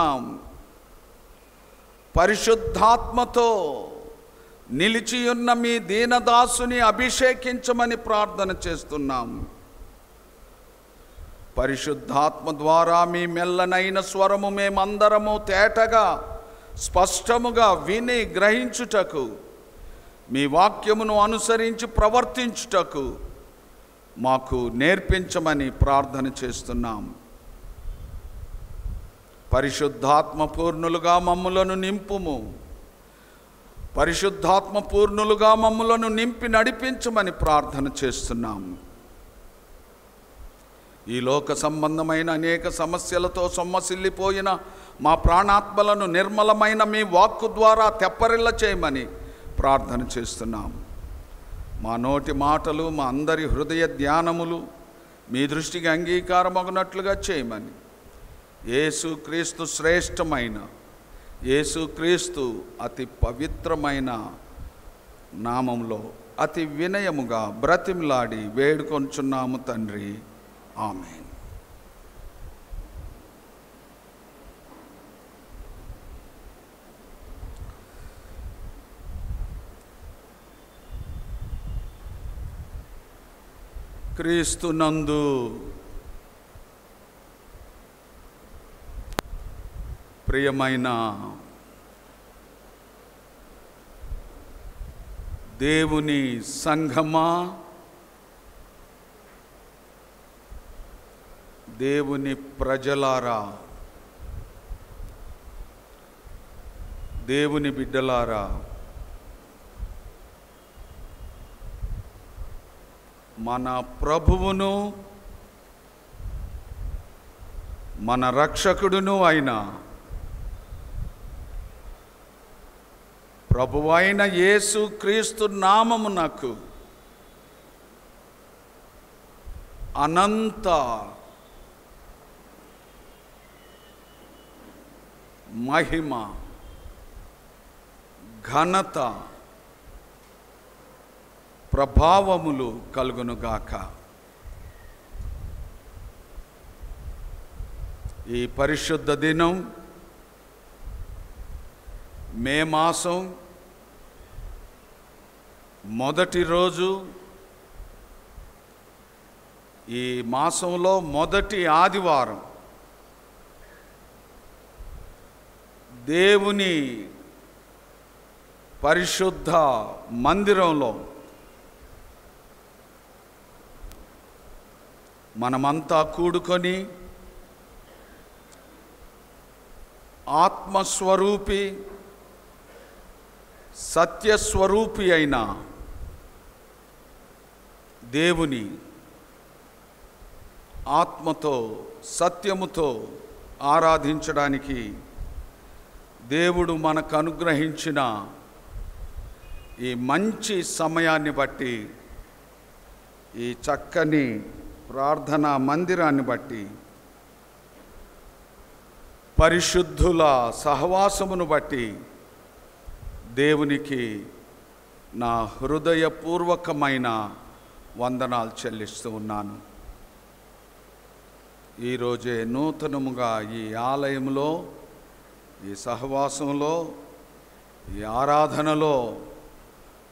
ఉన్నాం. పరిశుద్ధాత్మతో నిలిచియున్న మీ దీనదాసుని అభిషేకించమని ప్రార్థన చేస్తున్నాం. పరిశుద్ధాత్మ ద్వారా మీ మెల్లనైన స్వరము మేమందరము తేటగా స్పష్టముగా విని గ్రహించుటకు మీ వాక్యమును అనుసరించి ప్రవర్తించుటకు మాకు నేర్పించమని ప్రార్థన చేస్తున్నాం. పరిశుద్ధాత్మ పూర్ణులుగా మమ్ములను నింపుము. పరిశుద్ధాత్మ పూర్ణులుగా మమ్ములను నింపి నడిపించమని ప్రార్థన చేస్తున్నాం ఈ లోక సంబంధమైన అనేక సమస్యలతో సొమ్మసిల్లిపోయిన మా ప్రాణాత్మలను నిర్మలమైన మీ వాక్కు ద్వారా తెప్పరిల్ల చేయమని ప్రార్థన చేస్తున్నాం మా నోటి మాటలు మా అందరి హృదయ ధ్యానములు మీ దృష్టికి అంగీకారమగినట్లుగా చేయమని యేసుక్రీస్తు శ్రేష్టమైన యేసుక్రీస్తు అతి పవిత్రమైన నామంలో అతి వినయముగా బ్రతిమిలాడి వేడుకొంచున్నాము తండ్రి. ఆమెన్. క్రీస్తునందు ప్రియమైన దేవుని సంఘమా? దేవుని ప్రజలారా? దేవుని బిడ్డలారా? మన ప్రభువును మన రక్షకుడును అయినా ప్రభువైన యేసు క్రీస్తు నామమునకు అనంత మహిమ ఘనత ప్రభావములు కలుగునుగాక. ఈ పరిశుద్ధ దినం మే మాసం మొదటి రోజు ఈ మాసంలో మొదటి ఆదివారం దేవుని పరిశుద్ధ మందిరంలో మనమంతా కూడుకొని ఆత్మస్వరూపి సత్యస్వరూపి అయిన దేవుని ఆత్మతో సత్యముతో ఆరాధించడానికి దేవుడు మనకు అనుగ్రహించిన ఈ మంచి సమయాన్ని బట్టి ఈ చక్కని ప్రార్థనా మందిరాన్ని బట్టి పరిశుద్ధుల సహవాసమును బట్టి దేవునికి నా హృదయపూర్వకమైన వందనాలు చెల్లిస్తూ ఉన్నాను. ఈరోజే నూతనముగా ఈ ఆలయంలో ఈ సహవాసంలో ఈ ఆరాధనలో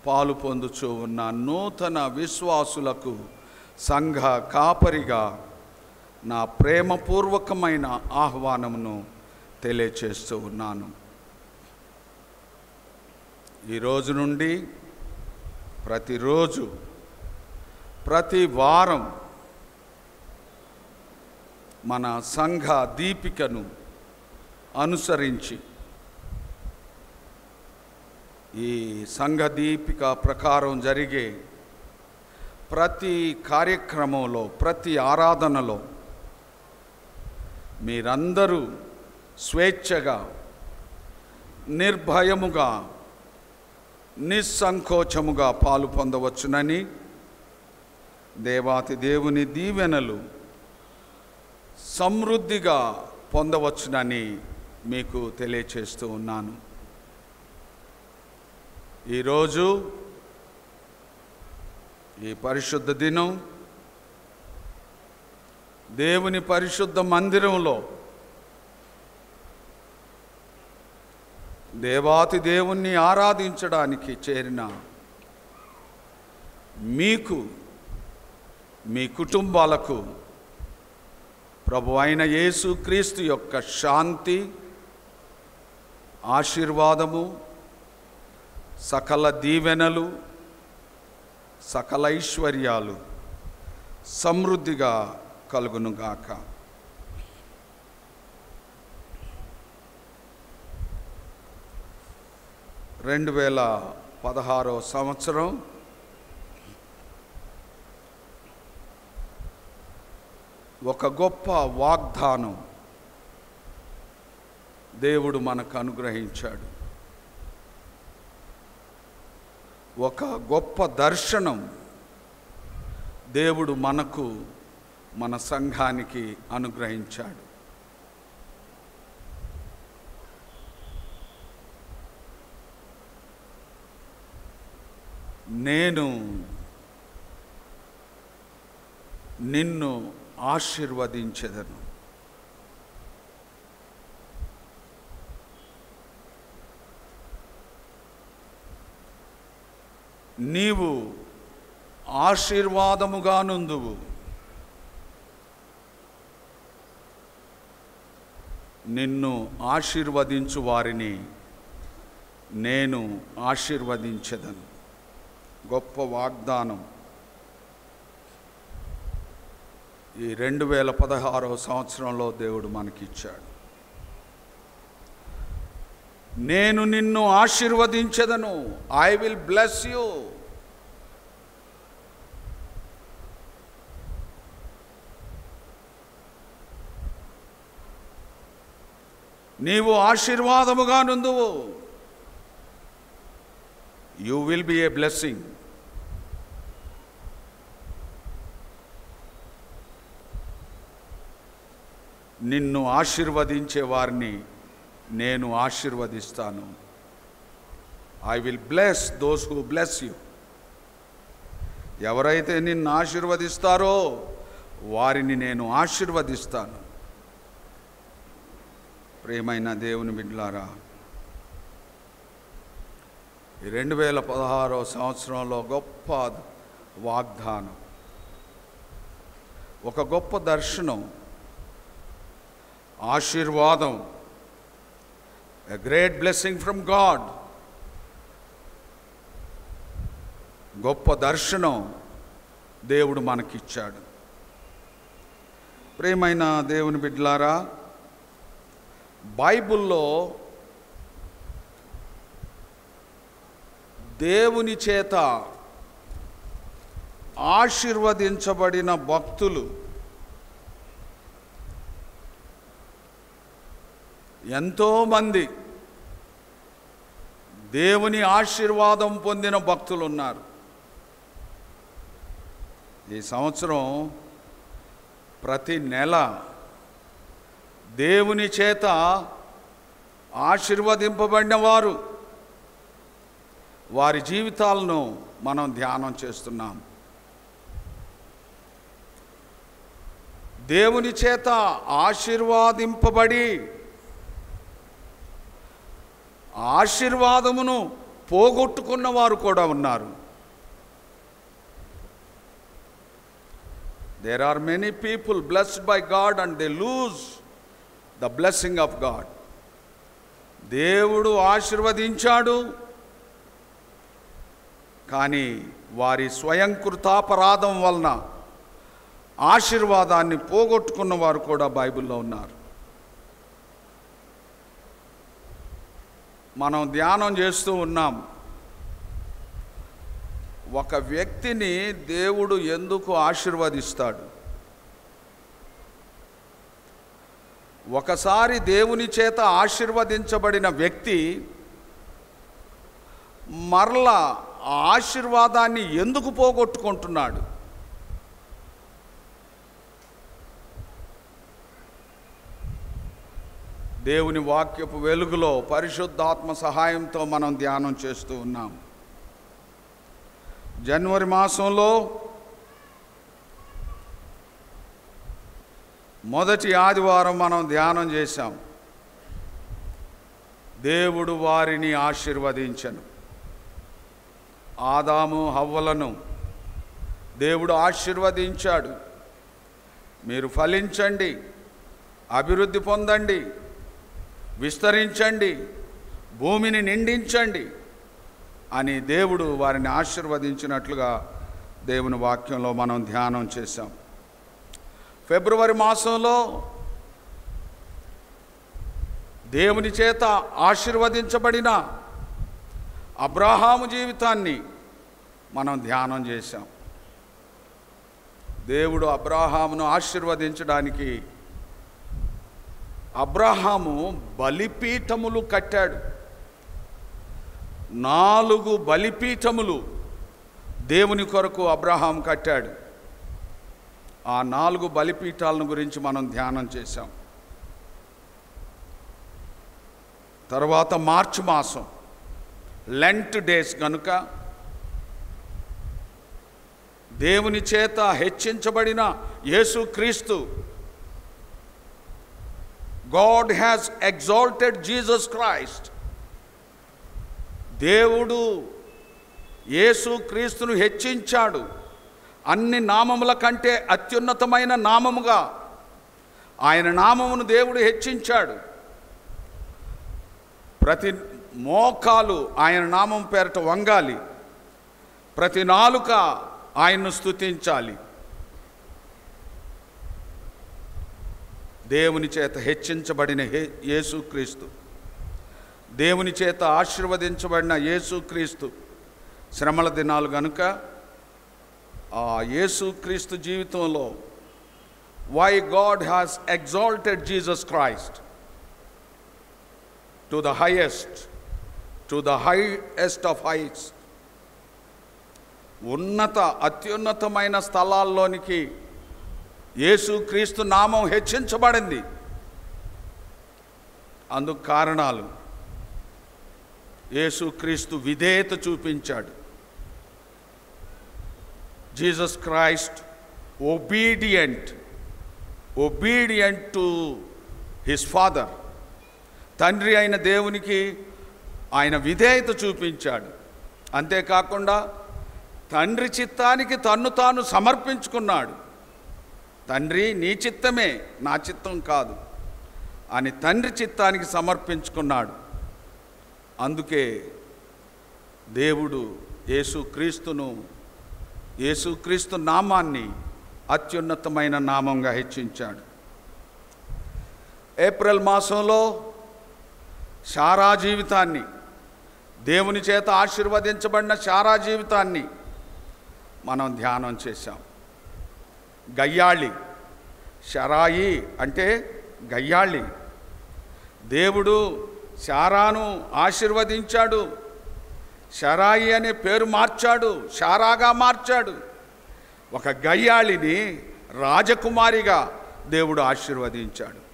పాలు పొందుచూ ఉన్న నూతన విశ్వాసులకు సంఘ కాపరిగా నా ప్రేమపూర్వకమైన ఆహ్వానమును తెలియచేస్తూ ఉన్నాను. ఈ రోజు నుండి ప్రతిరోజు ప్రతి వారం మన సంఘ దీపికను అనుసరించి ఈ సంఘ దీపిక ప్రకారం జరిగే ప్రతి కార్యక్రమంలో ప్రతి ఆరాధనలో మీరందరూ స్వేచ్ఛగా నిర్భయముగా నిస్సంకోచముగా పాలు పొందవచ్చునని దేవాతి దేవుని దీవెనలు సమృద్ధిగా పొందవచ్చునని మీకు తెలియచేస్తూ ఉన్నాను. ఈరోజు ఈ పరిశుద్ధ దినం దేవుని పరిశుద్ధ మందిరంలో దేవాతి దేవుణ్ణి ఆరాధించడానికి చేరిన మీకు మీ కుటుంబాలకు ప్రభు అయిన యేసు క్రీస్తు యొక్క శాంతి ఆశీర్వాదము సకల దీవెనలు సకల ఐశ్వర్యాలు సమృద్ధిగా కలుగునుగాక రెండు వేల పదహారో సంవత్సరం ఒక గొప్ప వాగ్దానం దేవుడు మనకు అనుగ్రహించాడు. ఒక గొప్ప దర్శనం దేవుడు మనకు మన సంఘానికి అనుగ్రహించాడు. నేను నిన్ను ఆశీర్వదించెదను. నీవు ఆశీర్వాదముగా నుందువు. నిన్ను ఆశీర్వదించు వారిని నేను ఆశీర్వదించదను. గొప్ప వాగ్దానం. ఈ రెండు వేల పదహారవ సంవత్సరంలో దేవుడు మనకిచ్చాడు. నేను నిన్ను ఆశీర్వదించదను. ఐ విల్ బ్లెస్ యూ నీవు ఆశీర్వాదముగా నుందువు you will be a blessing నిన్ను ఆశీర్వదించే వారిని నేను ఆశీర్వదిస్తాను. I will bless those who bless you ఎవరైతే నిన్ను ఆశీర్వదిస్తారో వారిని నేను ఆశీర్వదిస్తాను. ప్రేమైన దేవుని బిడ్లారా రెండు వేల పదహారో సంవత్సరంలో గొప్ప వాగ్దానం ఒక గొప్ప దర్శనం ఆశీర్వాదం. A great blessing from God గొప్ప దర్శనం దేవుడు మనకిచ్చాడు. ప్రేమైన దేవుని బిడ్లారా బైబిల్లో దేవుని చేత ఆశీర్వదించబడిన భక్తులు ఎంతోమంది దేవుని ఆశీర్వాదం పొందిన భక్తులు ఉన్నారు ఈ సంవత్సరం ప్రతి నెల దేవుని చేత ఆశీర్వదింపబడిన వారు వారి జీవితాలను మనం ధ్యానం చేస్తున్నాం. దేవుని చేత ఆశీర్వాదింపబడి ఆశీర్వాదమును పోగొట్టుకున్న వారు కూడా ఉన్నారు. There are many people blessed by God and they lose the blessing of God దేవుడు ఆశీర్వదించాడు. కానీ వారి స్వయంకృతాపరాధం వలన ఆశీర్వాదాన్ని పోగొట్టుకున్న వారు కూడా బైబిల్లో ఉన్నారు. మనం ధ్యానం చేస్తూ ఉన్నాం. ఒక వ్యక్తిని దేవుడు ఎందుకు ఆశీర్వదిస్తాడు? ఒకసారి దేవుని చేత ఆశీర్వదించబడిన వ్యక్తి మరలా ఆ ఆశీర్వాదాన్ని ఎందుకు పోగొట్టుకుంటున్నాడు? దేవుని వాక్యపు వెలుగులో పరిశుద్ధాత్మ సహాయంతో మనం ధ్యానం చేస్తూ ఉన్నాం. జనవరి మాసంలో మొదటి ఆదివారం మనం ధ్యానం చేశాం. దేవుడు వారిని ఆశీర్వదించను. ఆదాము హవ్వలను దేవుడు ఆశీర్వదించాడు. మీరు ఫలించండి అభివృద్ధి పొందండి. విస్తరించండి భూమిని నిండించండి అని దేవుడు వారిని ఆశీర్వదించినట్లుగా దేవుని వాక్యంలో మనం ధ్యానం చేశాం. ఫిబ్రవరి మాసంలో దేవుని చేత ఆశీర్వదించబడిన అబ్రాహాము జీవితాన్ని మనం ధ్యానం చేశాం. దేవుడు అబ్రాహామును ఆశీర్వదించడానికి అబ్రాహాము బలిపీఠములు కట్టాడు. నాలుగు బలిపీఠములు దేవుని కొరకు అబ్రహాం కట్టాడు. ఆ నాలుగు బలిపీఠాలను గురించి మనం ధ్యానం చేశాం. తర్వాత మార్చి మాసం లెంట్ డేస్ కనుక దేవుని చేత హెచ్చించబడిన యేసుక్రీస్తు God has exalted Jesus Christ దేవుడు యేసు క్రీస్తును హెచ్చించాడు. అన్ని నామముల కంటే అత్యున్నతమైన నామముగా ఆయన నామమును దేవుడు హెచ్చించాడు. ప్రతి మోకాలు ఆయన నామం పేరట వంగాలి. ప్రతి నాలుక ఆయన్ను స్తుతించాలి. దేవుని చేత హెచ్చించబడిన హే యేసుక్రీస్తు. దేవుని చేత ఆశీర్వదించబడిన యేసుక్రీస్తు. శ్రమల దినాలు గనుక ఆ యేసుక్రీస్తు జీవితంలో why God has exalted Jesus Christ to the highest to the highest of heights ఉన్నత అత్యున్నతమైన స్థలాల్లోనికి యేసుక్రీస్తు నామం హెచ్చించబడింది. అందుకు కారణాలు. యేసుక్రీస్తు విధేయత చూపించాడు. Jesus Christ obedient obedient to his father. తండ్రి అయిన దేవునికి ఆయన విధేయత చూపించాడు. అంతేకాకుండా తండ్రి చిత్తానికి తన్ను తాను సమర్పించుకున్నాడు. తండ్రి నీ చిత్తమే నా చిత్తం కాదు అని తండ్రి చిత్తానికి సమర్పించుకున్నాడు. అందుకే దేవుడు యేసుక్రీస్తును యేసుక్రీస్తు నామాన్ని అత్యున్నతమైన నామంగా హెచ్చించాడు. ఏప్రిల్ మాసంలో శారా జీవితాన్ని దేవుని చేత ఆశీర్వదించబడిన శారా జీవితాన్ని మనం ధ్యానం చేశాం. గయ్యాళి. షరాయి అంటే గయ్యాళి. దేవుడు శారాను ఆశీర్వదించాడు. షరాయి అనే పేరు మార్చాడు షారాగా మార్చాడు. ఒక గయ్యాళిని రాజకుమారిగా దేవుడు ఆశీర్వదించాడు.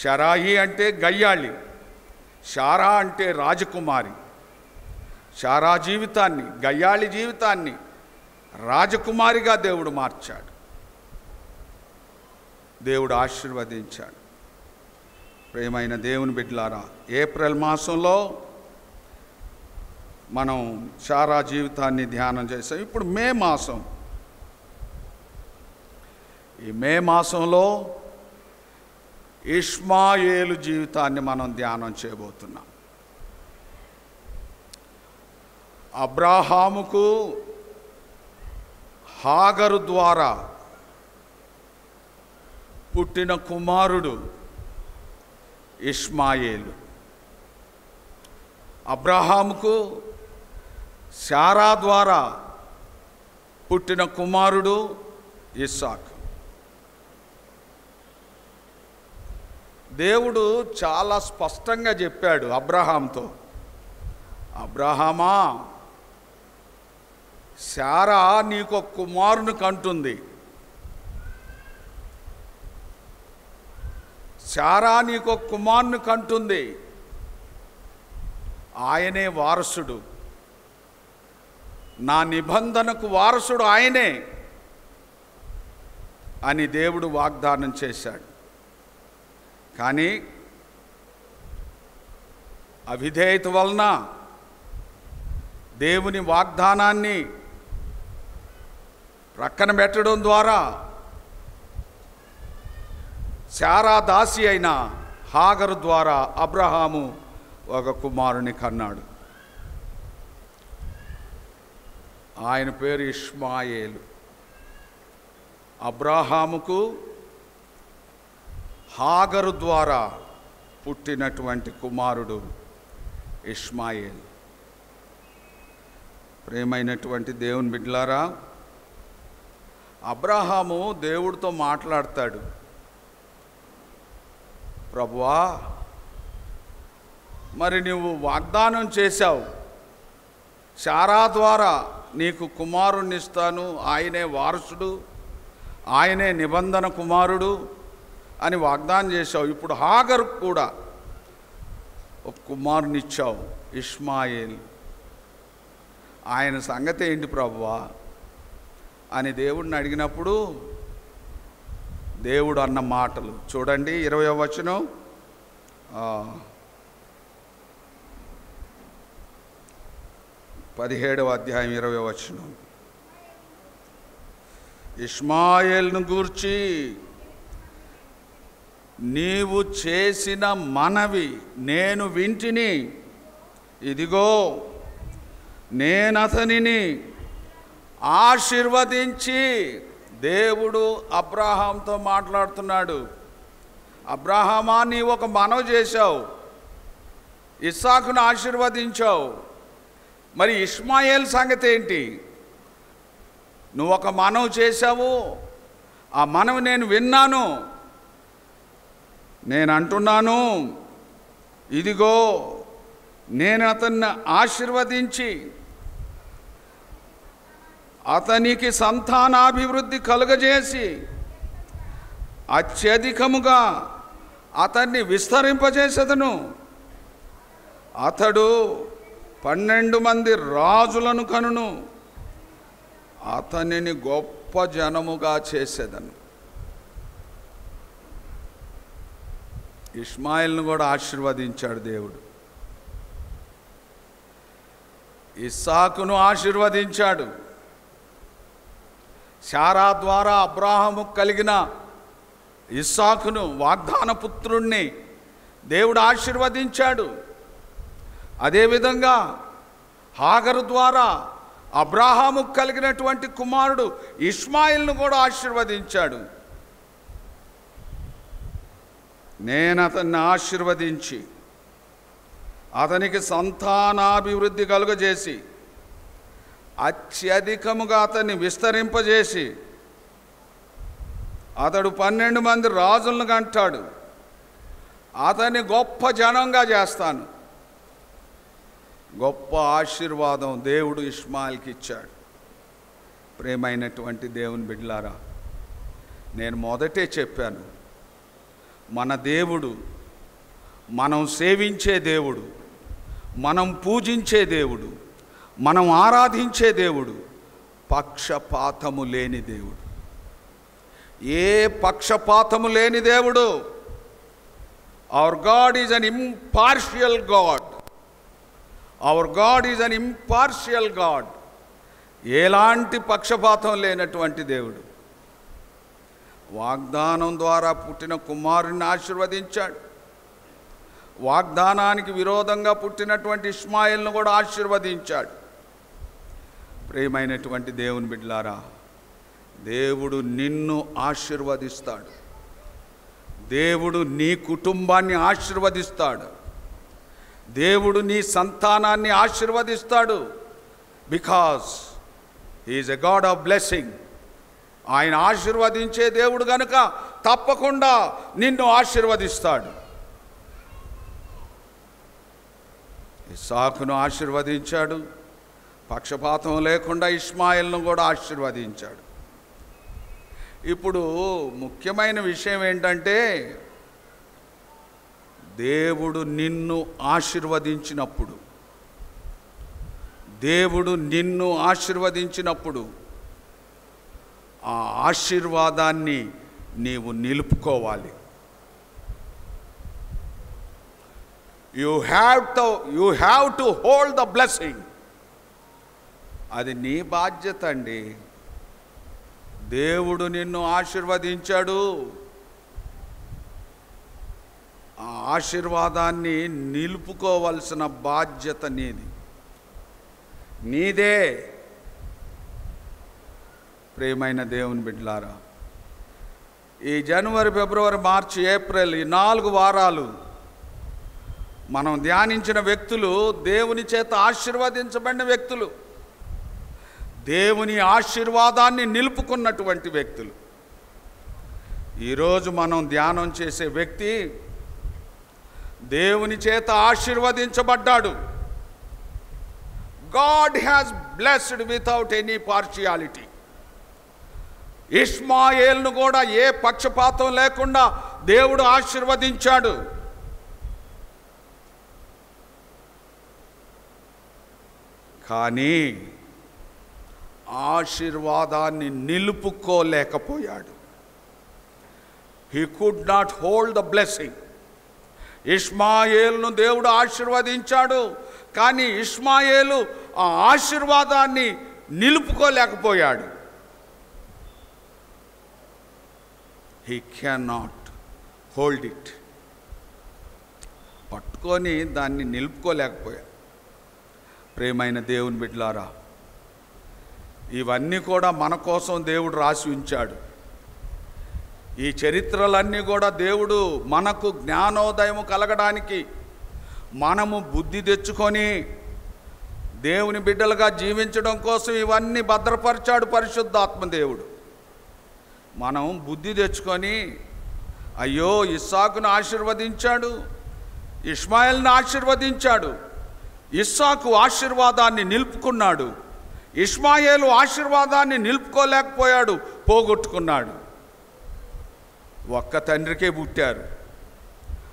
షరాయి అంటే గయ్యాళి షారా అంటే రాజకుమారి. షారా జీవితాన్ని గయ్యాళి జీవితాన్ని రాజకుమారిగా దేవుడు మార్చాడు. దేవుడు ఆశీర్వదించాడు. ప్రేమైన దేవుని బిడ్డలారా ఏప్రిల్ మాసంలో మనం చారా జీవితాన్ని ధ్యానం చేసాం. ఇప్పుడు మే మాసం. ఈ మే మాసంలో ఇష్మాయేలు జీవితాన్ని మనం ధ్యానం చేయబోతున్నాం. అబ్రాహాముకు హాగరు ద్వారా పుట్టిన కుమారుడు ఇష్మాయేలు. అబ్రహాముకు శారా ద్వారా పుట్టిన కుమారుడు ఇస్సాక్. దేవుడు చాలా స్పష్టంగా చెప్పాడు అబ్రహాంతో. అబ్రహామా శారా నీకు కుమారుని కంటుంది. శారా నీకు కుమార్ను కంటుంది. ఆయనే వారసుడు. నా నిబంధనకు వారసుడు ఆయనే అని దేవుడు వాగ్దానం చేశాడు. కానీ అవిధేయత వలన దేవుని వాగ్దానాన్ని ప్రక్కన పెట్టడం ద్వారా శారా దాసి అయిన హాగరు ద్వారా అబ్రహాము ఒక కుమారుని కన్నాడు. ఆయన పేరు ఇష్మాయేలు. అబ్రాహాముకు హాగరు ద్వారా పుట్టినటువంటి కుమారుడు ఇష్మాయేల్. ప్రేమైనటువంటి దేవుని బిడ్డలారా అబ్రహాము దేవుడితో మాట్లాడతాడు. ప్రభువా మరి నువ్వు వాగ్దానం చేశావు. శారా ద్వారా నీకు కుమారుణ్ణిస్తాను. ఆయనే వారసుడు ఆయనే నిబంధన కుమారుడు అని వాగ్దానం చేశావు. ఇప్పుడు హాగర్ కూడా ఒక కుమారునిచ్చావు ఇస్మాయిల్ ఆయన సంగతి ఏంటి ప్రభువా? అని దేవుడిని అడిగినప్పుడు దేవుడు అన్న మాటలు. చూడండి ఇరవై వచనం. పదిహేడవ అధ్యాయం ఇరవై వచనం. ఇస్మాయిల్ను గూర్చి నీవు చేసిన మనవి నేను వింటిని. ఇదిగో నేనతనిని ఆశీర్వదించి దేవుడు అబ్రాహాంతో మాట్లాడుతున్నాడు. అబ్రాహామా నీవు ఒక మనవి చేశావు. ఇస్సాకును ఆశీర్వదించావు. మరి ఇస్మాయేల్ సంగతి ఏంటి? నువ్వు ఒక మనవి చేశావు. ఆ మనవి నేను విన్నాను. నేను అంటున్నాను ఇదిగో నేను అతన్ని ఆశీర్వదించి అతనికి సంతానాభివృద్ధి కలుగజేసి అత్యధికముగా అతన్ని విస్తరింపజేసేదను. అతడు పన్నెండు మంది రాజులను కనును. అతనిని గొప్ప జనముగా చేసేదను. ఇస్మాయిల్ను కూడా ఆశీర్వదించాడు దేవుడు. ఇస్సాకును ఆశీర్వదించాడు. శారా ద్వారా అబ్రాహము కలిగిన ఇస్సాకును వాగ్దానపుత్రుణ్ణి దేవుడు ఆశీర్వదించాడు. అదేవిధంగా హాగరు ద్వారా అబ్రాహాము కలిగినటువంటి కుమారుడు ఇస్మాయిల్ను కూడా ఆశీర్వదించాడు. నేను అతన్ని ఆశీర్వదించి అతనికి సంతానాభివృద్ధి కలుగజేసి అత్యధికముగా అతన్ని విస్తరింపజేసి అతడు పన్నెండు మంది రాజులను కంటాడు. అతన్ని గొప్ప జనంగా చేస్తాను. గొప్ప ఆశీర్వాదం దేవుడు ఇస్మాయిల్కి ఇచ్చాడు. ప్రేమైనటువంటి దేవుని బిడ్లారా నేను మొదటే చెప్పాను మన దేవుడు మనం సేవించే దేవుడు మనం పూజించే దేవుడు మనం ఆరాధించే దేవుడు పక్షపాతము లేని దేవుడు. ఏ పక్షపాతము లేని దేవుడు? Our God is an impartial God our God is an impartial God ఎలాంటి పక్షపాతం లేనటువంటి దేవుడు. వాగ్దానం ద్వారా పుట్టిన కుమారుని ఆశీర్వదించాడు. వాగ్దానానికి విరోధంగా పుట్టినటువంటి ఇస్మాయిల్ను కూడా ఆశీర్వదించాడు. ప్రియమైనటువంటి దేవుని బిడ్డలారా దేవుడు నిన్ను ఆశీర్వదిస్తాడు. దేవుడు నీ కుటుంబాన్ని ఆశీర్వదిస్తాడు. దేవుడు నీ సంతానాన్ని ఆశీర్వదిస్తాడు. Because is a God of blessing ఆయన ఆశీర్వదించే దేవుడు గనుక తప్పకుండా నిన్ను ఆశీర్వదిస్తాడు. సాకును ఆశీర్వదించాడు. పక్షపాతం లేకుండా ఇస్మాయిల్ను కూడా ఆశీర్వదించాడు. ఇప్పుడు ముఖ్యమైన విషయం ఏంటంటే దేవుడు నిన్ను ఆశీర్వదించినప్పుడు దేవుడు నిన్ను ఆశీర్వదించినప్పుడు ఆ ఆశీర్వాదాన్ని నీవు నిలుపుకోవాలి. You have to you have to hold the blessing అది నీ బాధ్యత అండి. దేవుడు నిన్ను ఆశీర్వదించాడు. ఆ ఆశీర్వాదాన్ని నిలుపుకోవలసిన బాధ్యత నీది. నీదే. ప్రియమైన దేవుని బిడ్డలారా ఈ జనవరి ఫిబ్రవరి మార్చి ఏప్రిల్ ఈ నాలుగు వారాలు మనం ధ్యానించిన వ్యక్తులు దేవుని చేత ఆశీర్వదించబడిన వ్యక్తులు. దేవుని ఆశీర్వాదాన్ని నిలుపుకున్నటువంటి వ్యక్తులు. ఈరోజు మనం ధ్యానం చేసే వ్యక్తి దేవుని చేత ఆశీర్వదించబడ్డాడు. God has blessed without any partiality. ఇస్మాయేల్ను కూడా ఏ పక్షపాతం లేకుండా దేవుడు ఆశీర్వదించాడు. కానీ ఆశీర్వాదాన్ని నిలుపుకోలేకపోయాడు. He could not hold the blessing ఇస్మాయేల్ను దేవుడు ఆశీర్వదించాడు కానీ ఇస్మాయేలు ఆ ఆశీర్వాదాన్ని నిలుపుకోలేకపోయాడు. He can not hold it పట్టుకొని దాన్ని నిలుపుకోలేకపోయాడు. ప్రేమైన దేవుని బిడ్లారా ఇవన్నీ కూడా మన కోసం దేవుడు రాసి ఉంచాడు. ఈ చరిత్రలన్నీ కూడా దేవుడు మనకు జ్ఞానోదయం కలగడానికి మనము బుద్ధి తెచ్చుకొని దేవుని బిడ్డలుగా జీవించడం కోసం ఇవన్నీ భద్రపరిచాడు పరిశుద్ధాత్మ దేవుడు మనం బుద్ధి తెచ్చుకొని అయ్యో ఇస్సాకును ఆశీర్వదించాడు ఇస్మాయిల్ని ఆశీర్వదించాడు ఇస్సాకు ఆశీర్వాదాన్ని నిలుపుకున్నాడు. ఇస్మాయేలు ఆశీర్వాదాన్ని నిలుపుకోలేకపోయాడు పోగొట్టుకున్నాడు. ఒక్క తండ్రికే పుట్టారు.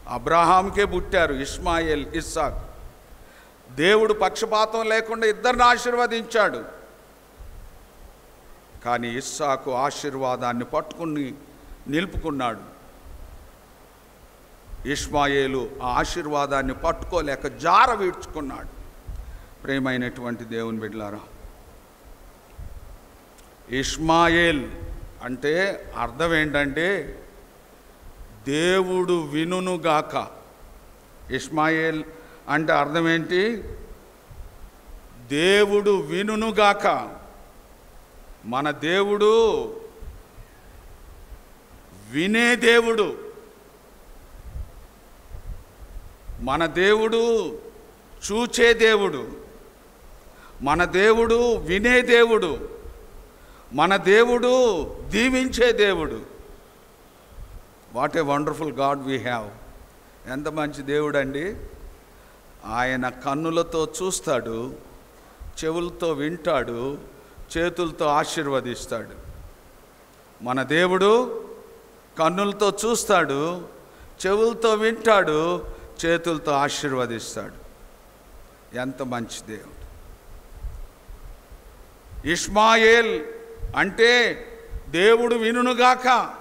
అబ్రహాంకే పుట్టారు ఇస్మాయిల్ ఇస్సాక్. దేవుడు పక్షపాతం లేకుండా ఇద్దరిని ఆశీర్వదించాడు. కానీ ఇస్సాకు ఆశీర్వాదాన్ని పట్టుకుని నిలుపుకున్నాడు. ఇస్మాయేలు ఆ ఆశీర్వాదాన్ని పట్టుకోలేక జార వీడ్చుకున్నాడు ప్రేమైనటువంటి దేవుని బిడ్డలారా ఇష్మాయేల్ అంటే అర్థం ఏంటంటే దేవుడు వినునుగాక ఇష్మాయేల్ అంటే అర్థం ఏంటి? దేవుడు వినునుగాక మన దేవుడు వినే దేవుడు. మన దేవుడు చూచే దేవుడు. మన దేవుడు వినే దేవుడు. మన దేవుడు దీవించే దేవుడు. What a wonderful God we have ఎంత మంచి దేవుడు అండి ఆయన కన్నులతో చూస్తాడు చెవులతో వింటాడు చేతులతో ఆశీర్వదిస్తాడు. మన దేవుడు కన్నులతో చూస్తాడు చెవులతో వింటాడు చేతులతో ఆశీర్వదిస్తాడు. ఎంత మంచి దేవుడు. ఇస్మాయేల్ అంటే దేవుడు వినుగాక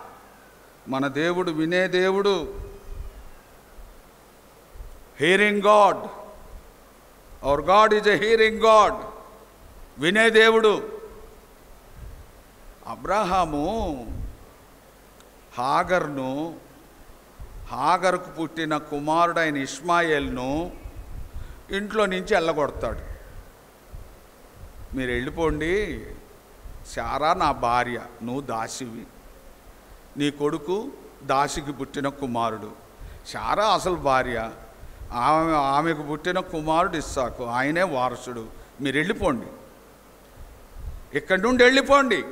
మన దేవుడు వినే దేవుడు. Hearing God our God is a hearing God వినే దేవుడు. అబ్రహాము హాగర్ను హాగర్కు పుట్టిన కుమారుడైన ఇస్మాయిల్ను ఇంట్లో నుంచి వెళ్ళగొడతాడు మీరు వెళ్ళిపోండి. శారా నా భార్య నువ్వు దాసివి. నీ కొడుకు దాసికి పుట్టిన కుమారుడు. శారా అసలు భార్య. ఆమె ఆమెకు పుట్టిన కుమారుడు ఇస్సాకు. ఆయనే వారసుడు. మీరు వెళ్ళిపోండి ఇక్కడి నుండి వెళ్ళిపోండి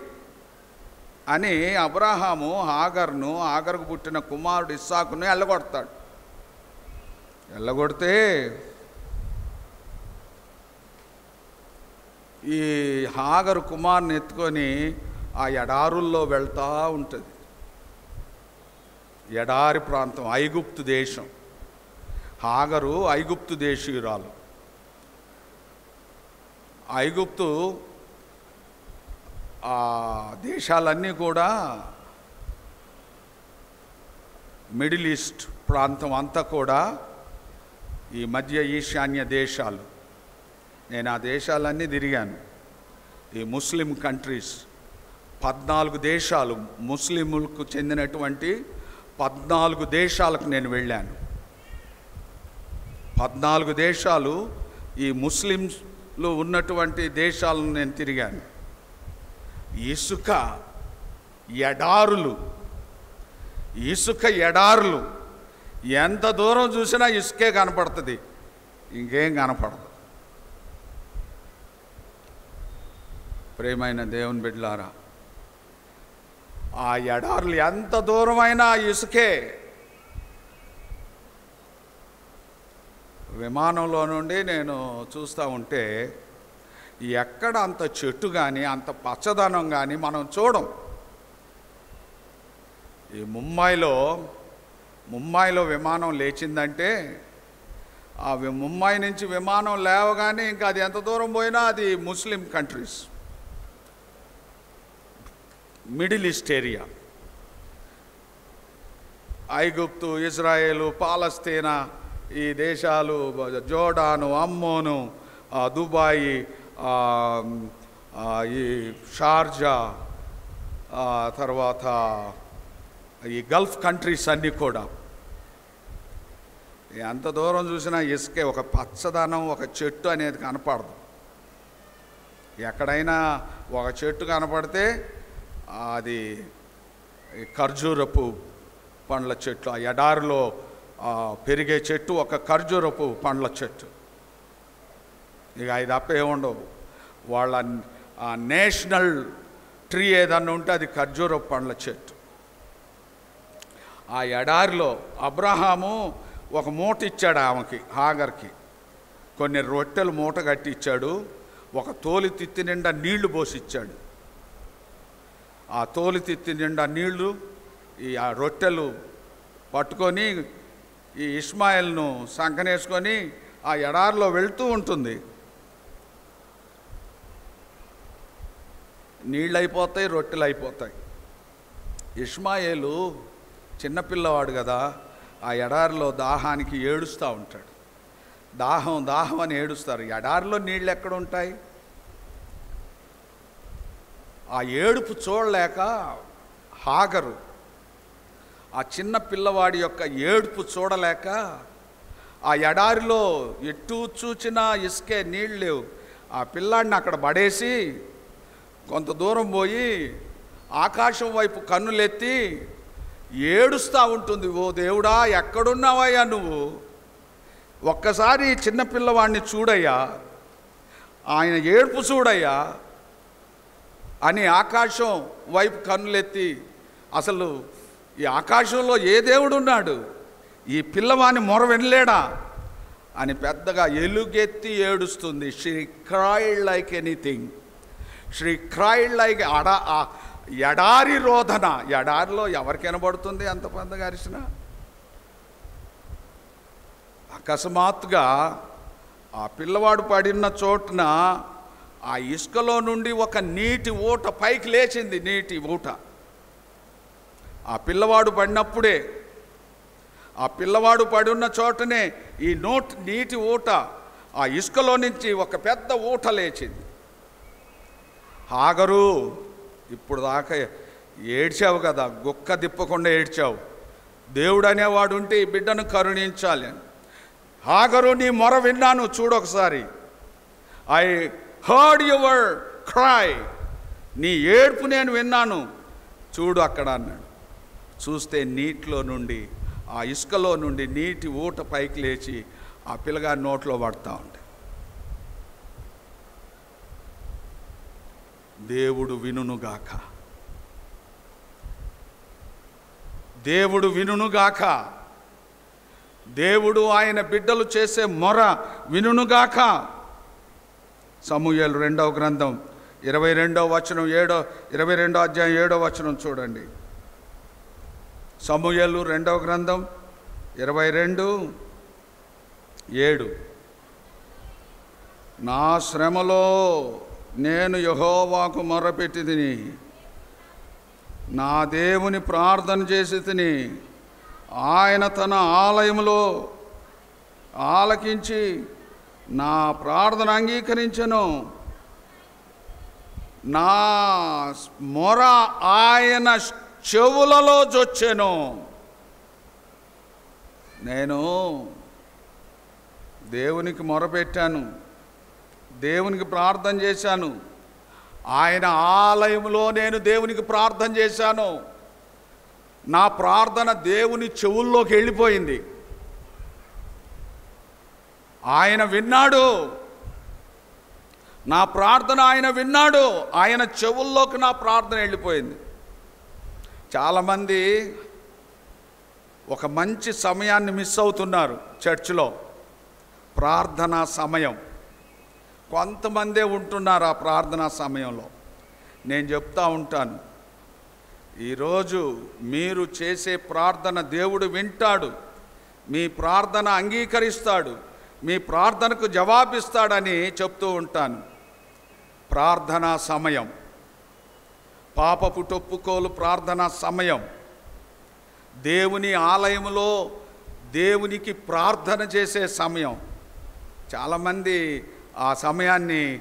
అని అబ్రహాము ఆగర్ను ఆగర్కు పుట్టిన కుమారుడు ఇస్సాకును వెళ్ళగొడతాడు వెళ్ళగొడితే ఈ హాగరు కుమార్ని ఎత్తుకొని ఆ ఎడారుల్లో వెళ్తూ ఉంటుంది. ఎడారి ప్రాంతం ఐగుప్తు దేశం. హాగరు ఐగుప్తు దేశీయురాలు. ఐగుప్తు ఆ దేశాలన్నీ కూడా మిడిల్ ఈస్ట్ ప్రాంతం అంతా కూడా ఈ మధ్య ఈశాన్య దేశాలు. నేను ఆ దేశాలన్నీ తిరిగాను. ఈ ముస్లిం కంట్రీస్ పద్నాలుగు దేశాలు ముస్లింలకు చెందినటువంటి పద్నాలుగు దేశాలకు నేను వెళ్ళాను. పద్నాలుగు దేశాలు ఈ ముస్లింలు ఉన్నటువంటి దేశాలను నేను తిరిగాను. ఇసుక ఎడారులు ఇసుక ఎడారులు. ఎంత దూరం చూసినా ఇసుకే కనపడుతుంది. ఇంకేం కనపడదు. ప్రేమైన దేవుని బిడ్లారా ఆ ఎడార్లు ఎంత దూరమైనా ఇసుకే. విమానంలో నుండి నేను చూస్తూ ఉంటే ఎక్కడ అంత చెట్టు కానీ అంత పచ్చదనం కానీ మనం చూడం. ఈ ముంబైలో ముంబైలో విమానం లేచిందంటే ఆ ముంబై నుంచి విమానం లేవగానే ఇంకా అది ఎంత దూరం పోయినా అది Muslim countries. Middle east area. ఐగుప్తు ఇజ్రాయేలు పాలస్తీనా ఈ దేశాలు జోర్డాను అమ్మోను దుబాయ్ దుబాయి ఈ షార్జా తర్వాత ఈ గల్ఫ్ కంట్రీస్ అన్నీ కూడా. ఎంత దూరం చూసినా ఇసుకే ఒక పచ్చదనం ఒక చెట్టు అనేది కనపడదు. ఎక్కడైనా ఒక చెట్టు కనపడితే అది ఖర్జూరపు పండ్ల చెట్లు. ఆ ఎడారిలో పెరిగే చెట్టు ఒక ఖర్జూరపు పండ్ల చెట్టు. ఇక అది తప్ప ఏముండవు వాళ్ళ నేషనల్ ట్రీ ఏదన్నా ఉంటే అది ఖర్జూరపు పండ్ల చెట్టు. ఆ ఎడారిలో అబ్రహాము ఒక మూట ఇచ్చాడు ఆమెకి హాగర్కి. కొన్ని రొట్టెలు మూట కట్టి ఇచ్చాడు. ఒక తోలి తిత్తి నిండా నీళ్ళు పోసి ఇచ్చాడు ఆ తోలు తిత్తి నిండా నీళ్ళు ఈ ఆ రొట్టెలు పట్టుకొని ఈ ఇస్మాయిల్ను సంకనేసుకొని ఆ ఎడారిలో వెళ్తూ ఉంటుంది. నీళ్ళు అయిపోతాయి రొట్టెలు అయిపోతాయి ఇస్మాయిలు చిన్నపిల్లవాడు కదా ఆ ఎడారిలో దాహానికి ఏడుస్తూ ఉంటాడు. దాహం దాహం అని ఏడుస్తారు. ఎడారిలో నీళ్ళు ఎక్కడ ఉంటాయి? ఆ ఏడుపు చూడలేక హాగరు. ఆ చిన్న పిల్లవాడి యొక్క ఏడుపు చూడలేక ఆ ఎడారిలో ఎటు చూచినా ఇసుకే నీళ్ళు లేవు. ఆ పిల్లాడిని అక్కడ పడేసి కొంత దూరం పోయి ఆకాశం వైపు కన్నులెత్తి ఏడుస్తూ ఉంటుంది. ఓ దేవుడా ఎక్కడున్నావయ్యా నువ్వు? ఒక్కసారి చిన్నపిల్లవాడిని చూడయ్యా. ఆయన ఏడుపు చూడయ్యా. అని ఆకాశం వైపు కన్నులెత్తి అసలు ఈ ఆకాశంలో ఏ దేవుడు ఉన్నాడు ఈ పిల్లవాని మొర వినలేడా? అని పెద్దగా ఎలుగెత్తి ఏడుస్తుంది. She cried like anything she cried like అడా ఎడారి రోధన ఎడారిలో ఎవరికైనా పడుతుంది అంత పెద్దగా అరిసిన? అకస్మాత్తుగా ఆ పిల్లవాడు పడిన చోటున ఆ ఇసుకలో నుండి ఒక నీటి ఊట పైకి లేచింది నీటి ఊట. ఆ పిల్లవాడు పడినప్పుడే ఆ పిల్లవాడు పడున్న చోటనే ఈ నోట్ నీటి ఊట ఆ ఇసుకలో నుంచి ఒక పెద్ద ఊట లేచింది. హాగరు ఇప్పుడు దాకా ఏడ్చావు కదా గుక్క తిప్పకుండా ఏడ్చావు. దేవుడు అనేవాడు ఉంటే ఈ బిడ్డను కరుణించాలి. ఆగరు హాగరు నీ మొర విన్నాను చూడొకసారి ఐ హర్డ్ యువర్ క్రై నీ ఏడ్పు నేను విన్నాను. చూడు అక్కడ అన్నాడు. చూస్తే నీటిలో నుండి ఆ ఇసుకలో నుండి నీటి ఊట పైకి లేచి ఆ పిల్లగాడి నోట్లో పడతా ఉండే దేవుడు వినుగాక దేవుడు వినుగాక దేవుడు ఆయన బిడ్డలు చేసే మొర వినుగాక సమూహలు రెండవ గ్రంథం ఇరవై రెండవ వచనం ఏడో ఇరవై రెండో అధ్యాయం ఏడో వచనం చూడండి. సమూహలు రెండవ గ్రంథం ఇరవై రెండు ఏడు. నా శ్రమలో నేను యహోవాకు మొరపెట్టి తిని నా దేవుని ప్రార్థన చేసి తిని ఆయన తన ఆలయంలో ఆలకించి నా ప్రార్థన అంగీకరించను. నా మొర ఆయన చెవులలో జొచ్చెను. నేను దేవునికి మొరపెట్టాను దేవునికి ప్రార్థన చేశాను. ఆయన ఆలయంలో నేను దేవునికి ప్రార్థన చేశాను. నా ప్రార్థన దేవుని చెవుల్లోకి వెళ్ళిపోయింది. ఆయన విన్నాడు. నా ప్రార్థన ఆయన విన్నాడు. ఆయన చెవుల్లోకి నా ప్రార్థన వెళ్ళిపోయింది. చాలామంది ఒక మంచి సమయాన్ని మిస్ అవుతున్నారు చర్చిలో. ప్రార్థనా సమయం. కొంతమందే ఉంటున్నారు ఆ ప్రార్థనా సమయంలో. నేను చెప్తా ఉంటాను. ఈరోజు మీరు చేసే ప్రార్థన దేవుడు వింటాడు. మీ ప్రార్థన అంగీకరిస్తాడు. మీ ప్రార్థనకు జవాబిస్తాడని చెప్తూ ఉంటాను. ప్రార్థనా సమయం. పాపపు టొప్పుకోలు ప్రార్థనా సమయం. దేవుని ఆలయంలో దేవునికి ప్రార్థన చేసే సమయం. చాలామంది ఆ సమయాన్ని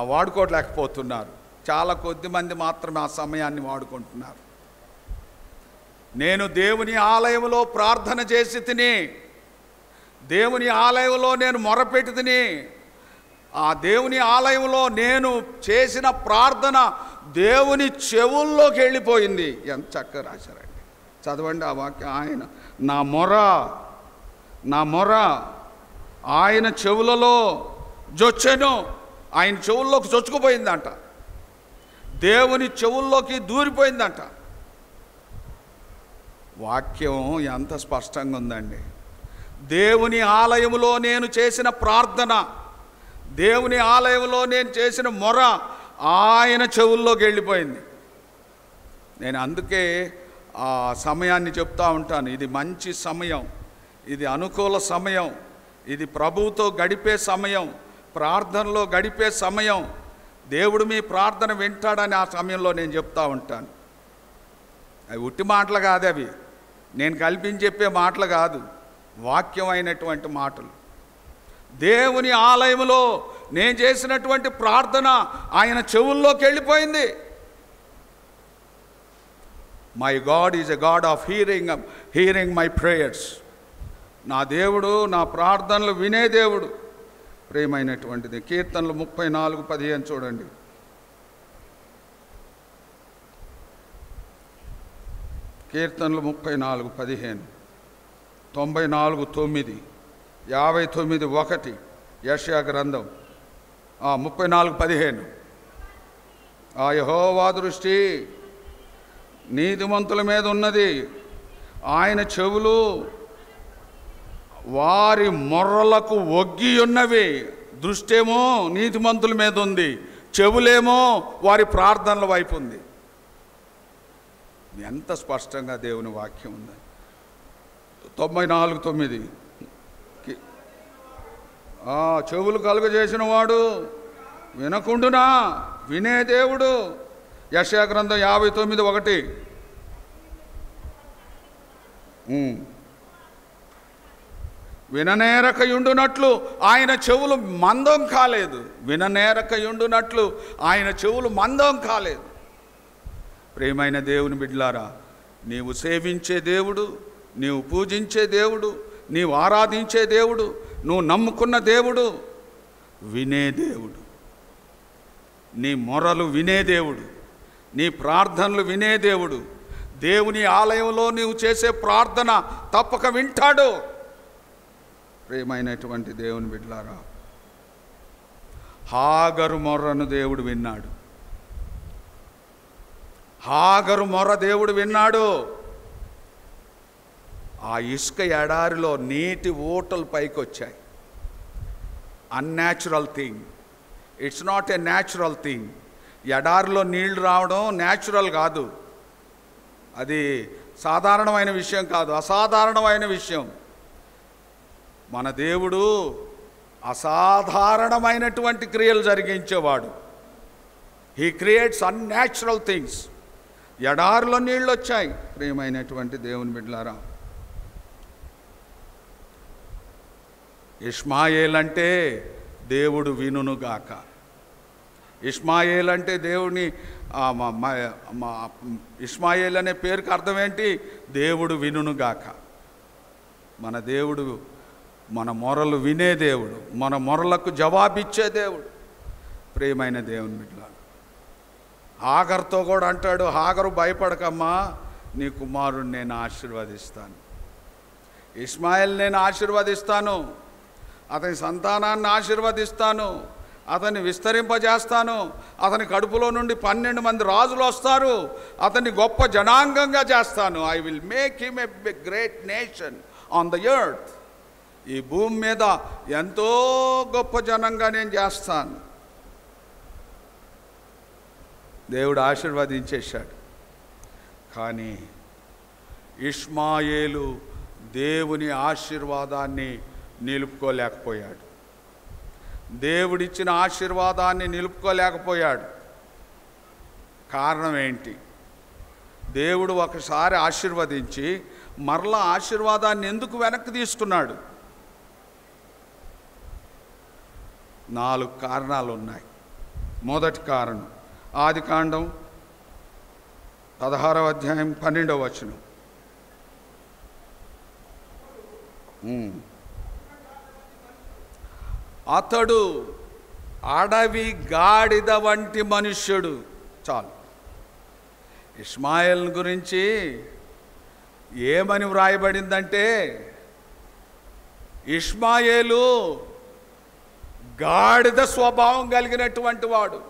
వాడుకోలేకపోతున్నారు. చాలా కొద్ది మంది మాత్రమే ఆ సమయాన్ని వాడుకుంటున్నారు. నేను దేవుని ఆలయంలో ప్రార్థన చేసి తిని దేవుని ఆలయంలో నేను మొరపెట్టుదని. ఆ దేవుని ఆలయంలో నేను చేసిన ప్రార్థన దేవుని చెవుల్లోకి వెళ్ళిపోయింది. ఎంత చక్కగా రాశారండి. చదవండి ఆ వాక్యం. ఆయన నా మొర నా మొర ఆయన చెవులలో జొచ్చెను. ఆయన చెవుల్లోకి చొచ్చుకుపోయిందంట దేవుని చెవుల్లోకి దూరిపోయిందంట. వాక్యం ఎంత స్పష్టంగా ఉందండి. దేవుని ఆలయములో నేను చేసిన ప్రార్థన దేవుని ఆలయంలో నేను చేసిన మొర ఆయన చెవుల్లోకి వెళ్ళిపోయింది. నేను అందుకే ఆ సమయాన్ని చెప్తా ఉంటాను. ఇది మంచి సమయం ఇది అనుకూల సమయం ఇది ప్రభువుతో గడిపే సమయం ప్రార్థనలో గడిపే సమయం. దేవుడు మీ ప్రార్థన వింటాడని ఆ సమయంలో నేను చెప్తా ఉంటాను. అవి ఉట్టి మాటలు కాదు అవి. నేను కల్పించి చెప్పే మాటలు కాదు. వాక్యమైనటువంటి మాటలు. దేవుని ఆలయంలో నేను చేసినటువంటి ప్రార్థన ఆయన చెవుల్లోకి వెళ్ళిపోయింది. My God is a God of hearing hearing my prayers నా దేవుడు నా ప్రార్థనలు వినే దేవుడు. ప్రేమైనటువంటిది. కీర్తనలు ముప్పై నాలుగు పదిహేను చూడండి. కీర్తనలు ముప్పై నాలుగు పదిహేను. తొంభై నాలుగు తొమ్మిది యాభై తొమ్మిది ఒకటి యష్యా గ్రంథం. ముప్పై నాలుగు పదిహేను. ఆ యహోవా దృష్టి నీతిమంతుల మీద ఉన్నది. ఆయన చెవులు వారి మొర్రలకు ఒగ్గి ఉన్నవి. దృష్టేమో నీతిమంతుల మీద ఉంది. చెవులేమో వారి ప్రార్థనల వైపు ఉంది. ఎంత స్పష్టంగా దేవుని వాక్యం ఉంది. తొంభై నాలుగు తొమ్మిది. కి- చెవులు కలుగజేసిన వాడు వినకుండునా? వినే దేవుడు. యశాగ్రంథం యాభై తొమ్మిది ఒకటి. విననేరకయుండునట్లు ఆయన చెవులు మందం కాలేదు. విననేరకయుండునట్లు ఆయన చెవులు మందం కాలేదు. ప్రేమైన దేవుని బిడ్లారా నీవు సేవించే దేవుడు నీవు పూజించే దేవుడు నీవు ఆరాధించే దేవుడు నువ్వు నమ్ముకున్న దేవుడు వినే దేవుడు. నీ మొరలు వినే దేవుడు నీ ప్రార్థనలు వినే దేవుడు. దేవుని ఆలయంలో నీవు చేసే ప్రార్థన తప్పక వింటాడు. ప్రేమైనటువంటి దేవుని బిడ్లారా హాగరు మొర్రను దేవుడు విన్నాడు. హాగరు మొర్ర దేవుడు విన్నాడు. ఆ ఇసుక ఎడారిలో నీటి ఊటలు పైకి వచ్చాయి unnatural thing it's not a natural thing ఎడారిలో నీళ్ళు రావడం న్యాచురల్ కాదు. అది సాధారణమైన విషయం కాదు అసాధారణమైన విషయం. మన దేవుడు అసాధారణమైనటువంటి క్రియలు జరిగించేవాడు. హీ క్రియేట్స్ అన్యాచురల్ థింగ్స్ ఎడారిలో నీళ్ళు వచ్చాయి ప్రియమైనటువంటి దేవుని బిడ్డలారా ఇష్మాయేల్ అంటే దేవుడు వినునుగాక. ఇష్మాయేల్ అంటే దేవుని ఇష్మాయేల్ అనే పేరుకి అర్థం ఏంటి దేవుడు వినునుగాక. మన దేవుడు మన మొరలు వినే దేవుడు మన మొరలకు జవాబిచ్చే దేవుడు. ప్రేమైన దేవుని బిడ్డ హాగర్తో కూడా అంటాడు హాగరు భయపడకమ్మా నీ కుమారుడు నేను ఆశీర్వదిస్తాను. ఇస్మాయిల్ నేను ఆశీర్వదిస్తాను. అతని సంతానాన్ని ఆశీర్వదిస్తాను అతన్ని విస్తరింపజేస్తాను అతని కడుపులో నుండి పన్నెండు మంది రాజులు వస్తారు అతన్ని గొప్ప జనాంగంగా చేస్తాను. I will make him a great nation on the earth ఈ భూమి మీద ఎంతో గొప్ప జనంగా నేను చేస్తాను. దేవుడు ఆశీర్వదించేశాడు. కానీ ఇష్మాయేలు దేవుని ఆశీర్వాదాన్ని నిలుపుకోలేకపోయాడు. దేవుడిచ్చిన ఆశీర్వాదాన్ని నిలుపుకోలేకపోయాడు. కారణం ఏంటి దేవుడు ఒకసారి ఆశీర్వదించి మరలా ఆశీర్వాదాన్ని ఎందుకు వెనక్కి తీసుకున్నాడు? నాలుగు కారణాలు ఉన్నాయి మొదటి కారణం ఆది కాండం పదహారవ అధ్యాయం పన్నెండవ వచనం. అతడు అడవి గాడిద వంటి మనుష్యుడు. చాలు. ఇస్మాయిల్ గురించి ఏమని వ్రాయబడిందంటే ఇష్మాయేలు గాడిద స్వభావం కలిగినటువంటి వాడు.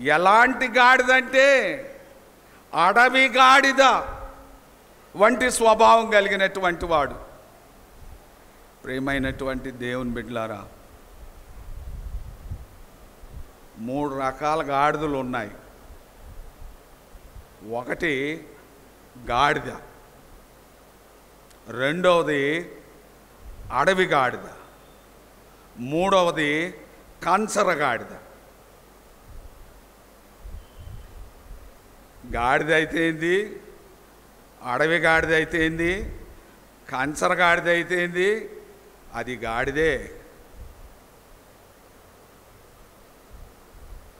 ఎలాంటి గాడిదంటే అడవి గాడిద వంటి స్వభావం కలిగినటువంటి వాడు. ప్రేమైనటువంటి దేవుని బిడ్డలారా మూడు రకాల గాడిదలు ఉన్నాయి. ఒకటి గాడిద రెండవది అడవి గాడిద మూడవది కంచర గాడిద. గాడిద అయితే ఏంది? అడవి గాడిద అయితే ఏంది? కంచర గాడిద అయితే ఏంది? అది గాడిదే.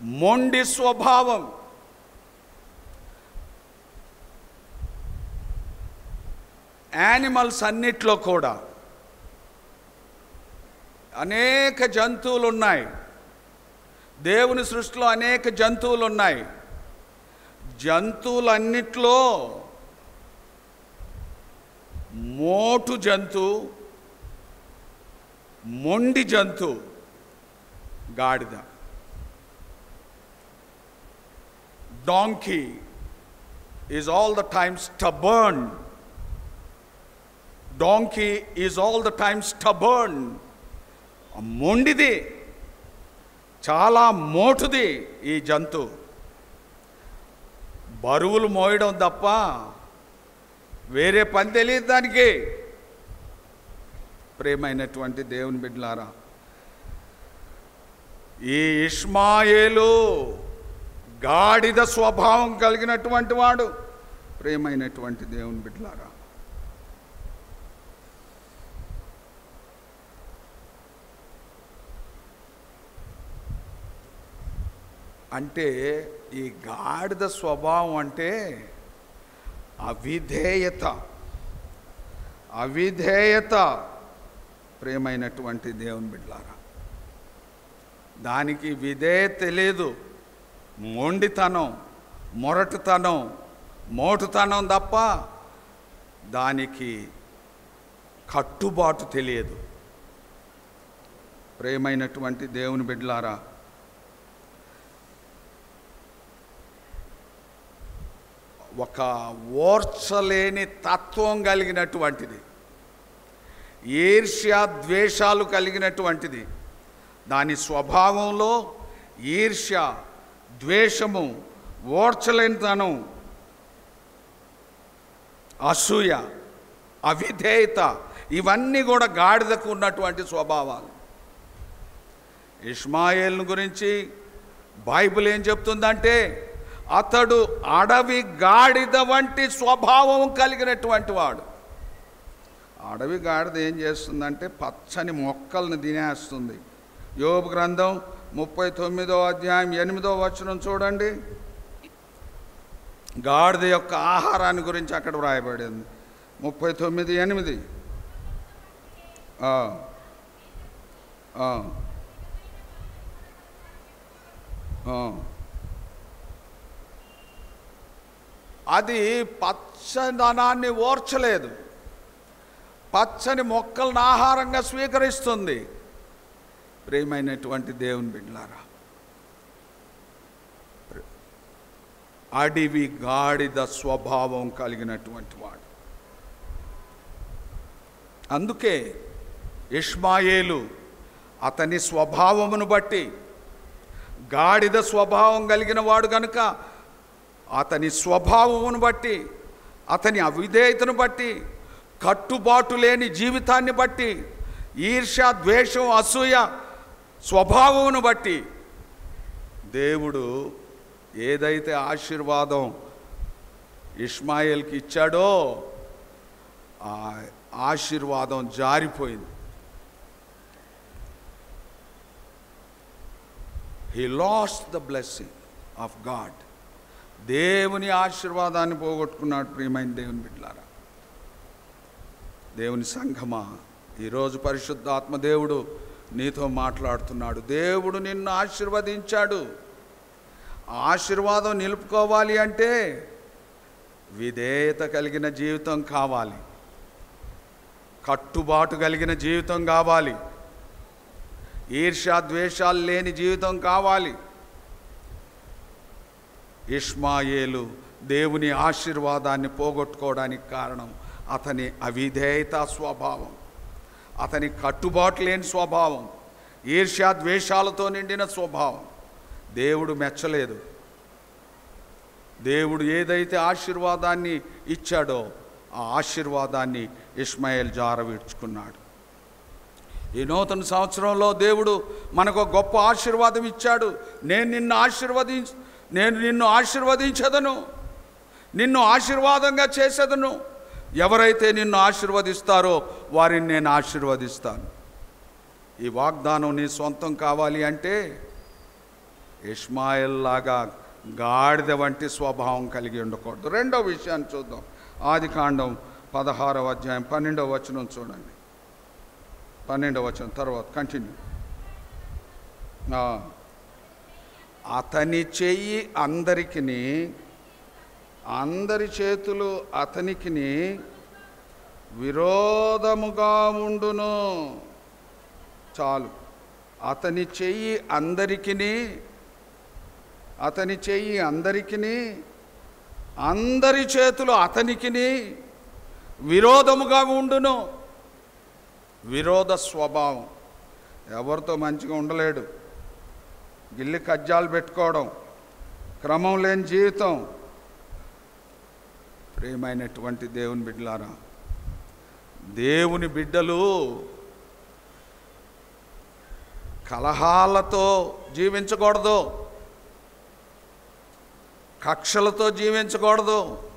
మొండి స్వభావం. యానిమల్స్ అన్నిట్లో కూడా అనేక జంతువులు ఉన్నాయి దేవుని సృష్టిలో అనేక జంతువులు ఉన్నాయి జంతువులన్నిట్లో మోటు జంతువు మొండి జంతువు గాడిద. Donkey is all the time stubborn donkey is all the time stubborn మొండిది చాలా మోటుది ఈ జంతువు బరువులు మోయడం తప్ప వేరే పని తెలియదు దానికి. ప్రేమైనటువంటి దేవుని బిడ్డలారా ఈ ఇష్మాయేలు గాడిద స్వభావం కలిగినటువంటి వాడు ప్రేమైనటువంటి దేవుని బిడ్డలారా. అంటే ఈ గాడిద స్వభావం అంటే అవిధేయత అవిధేయత. ప్రేమైనటువంటి దేవుని బిడ్డలారా దానికి విదే తెలియదు మొండితనం మొరటుతనం మోటుతనం తప్ప దానికి కట్టుబాటు తెలియదు. ప్రేమైనటువంటి దేవుని బిడ్డలారా ఒక ఓర్చలేని తత్వం కలిగినటువంటిది. ఈర్ష్య ద్వేషాలు కలిగినటువంటిది. దాని స్వభావంలో ఈర్ష్య ద్వేషము ఓర్చలేనితనం అసూయ అవిధేయత ఇవన్నీ కూడా గాడిదకు ఉన్నటువంటి స్వభావాలు. ఇష్మాయిల్ను గురించి బైబిల్ ఏం చెప్తుందంటే అతడు అడవి గాడిద వంటి స్వభావం కలిగినటువంటి వాడు. అడవి గాడిద ఏం చేస్తుందంటే పచ్చని మొక్కల్ని తినేస్తుంది. యోబు గ్రంథం ముప్పై తొమ్మిదో అధ్యాయం ఎనిమిదో వచనం చూడండి. గాడిద యొక్క ఆహారాన్ని గురించి అక్కడ వ్రాయబడింది. ముప్పై తొమ్మిది ఎనిమిది. అది పచ్చదనాన్ని ఓర్చలేదు. పచ్చని మొక్కలను ఆహారంగా స్వీకరిస్తుంది. ప్రేమైనటువంటి దేవుని బిడ్లారా అడివి గాడిద స్వభావం కలిగినటువంటి వాడు. అందుకే ఇష్మాయేలు అతని స్వభావమును బట్టి గాడిద స్వభావం కలిగిన వాడు గనుక అతని స్వభావమును బట్టి అతని అవిధేయతను బట్టి కట్టుబాటు లేని జీవితాన్ని బట్టి ఈర్ష్య ద్వేషం అసూయ స్వభావమును బట్టి దేవుడు ఏదైతే ఆశీర్వాదం ఇష్మాయిల్కి ఇచ్చాడో ఆ ఆశీర్వాదం జారిపోయింది. He lost the blessing of God దేవుని ఆశీర్వాదాన్ని పోగొట్టుకున్నాడు ప్రియమైన దేవుని బిడ్డలారా. దేవుని సంఘమా? ఈరోజు పరిశుద్ధాత్మ దేవుడు నీతో మాట్లాడుతున్నాడు. దేవుడు నిన్ను ఆశీర్వదించాడు. ఆశీర్వాదం నిలుపుకోవాలి అంటే విధేయత కలిగిన జీవితం కావాలి. కట్టుబాటు కలిగిన జీవితం కావాలి. ఈర్ష్య ద్వేషాలు లేని జీవితం కావాలి. ఇష్మాయేలు దేవుని ఆశీర్వాదాన్ని పోగొట్టుకోవడానికి కారణం అతని అవిధేయత స్వభావం అతని కట్టుబాటు లేని స్వభావం ఈర్ష్యా ద్వేషాలతో నిండిన స్వభావం. దేవుడు మెచ్చలేదు. దేవుడు ఏదైతే ఆశీర్వాదాన్ని ఇచ్చాడో ఆ ఆశీర్వాదాన్ని ఇస్మాయిల్ జారవీడ్చుకున్నాడు ఈ నూతన సంవత్సరంలో దేవుడు మనకు ఒక గొప్ప ఆశీర్వాదం ఇచ్చాడు. నేను నిన్ను ఆశీర్వది నేను నిన్ను ఆశీర్వదించదను. నిన్ను ఆశీర్వాదంగా చేసేదను. ఎవరైతే నిన్ను ఆశీర్వదిస్తారో వారిని నేను ఆశీర్వదిస్తాను. ఈ వాగ్దానం నీ సొంతం కావాలి అంటే ఇష్మాయిల్లాగా గాడిద వంటి స్వభావం కలిగి ఉండకూడదు. రెండో విషయాన్ని చూద్దాం. ఆది కాండం పదహారవ అధ్యాయం పన్నెండవ వచనం చూడండి. పన్నెండవ వచనం తర్వాత కంటిన్యూ. అతని చెయ్యి అందరికిని అందరి చేతులు అతనికిని విరోధముగా ఉండును. చాలు. అతని చెయ్యి అందరికిని అతని చెయ్యి అందరికిని అందరి చేతులు అతనికిని విరోధముగా ఉండును. విరోధ స్వభావం. ఎవరితో మంచిగా ఉండలేడు. గిల్లి కజ్జాలు పెట్టుకోవడం క్రమం లేని జీవితం. ప్రియమైనటువంటి దేవుని బిడ్డలారా దేవుని బిడ్డలు కలహాలతో జీవించకూడదు కక్షలతో జీవించకూడదు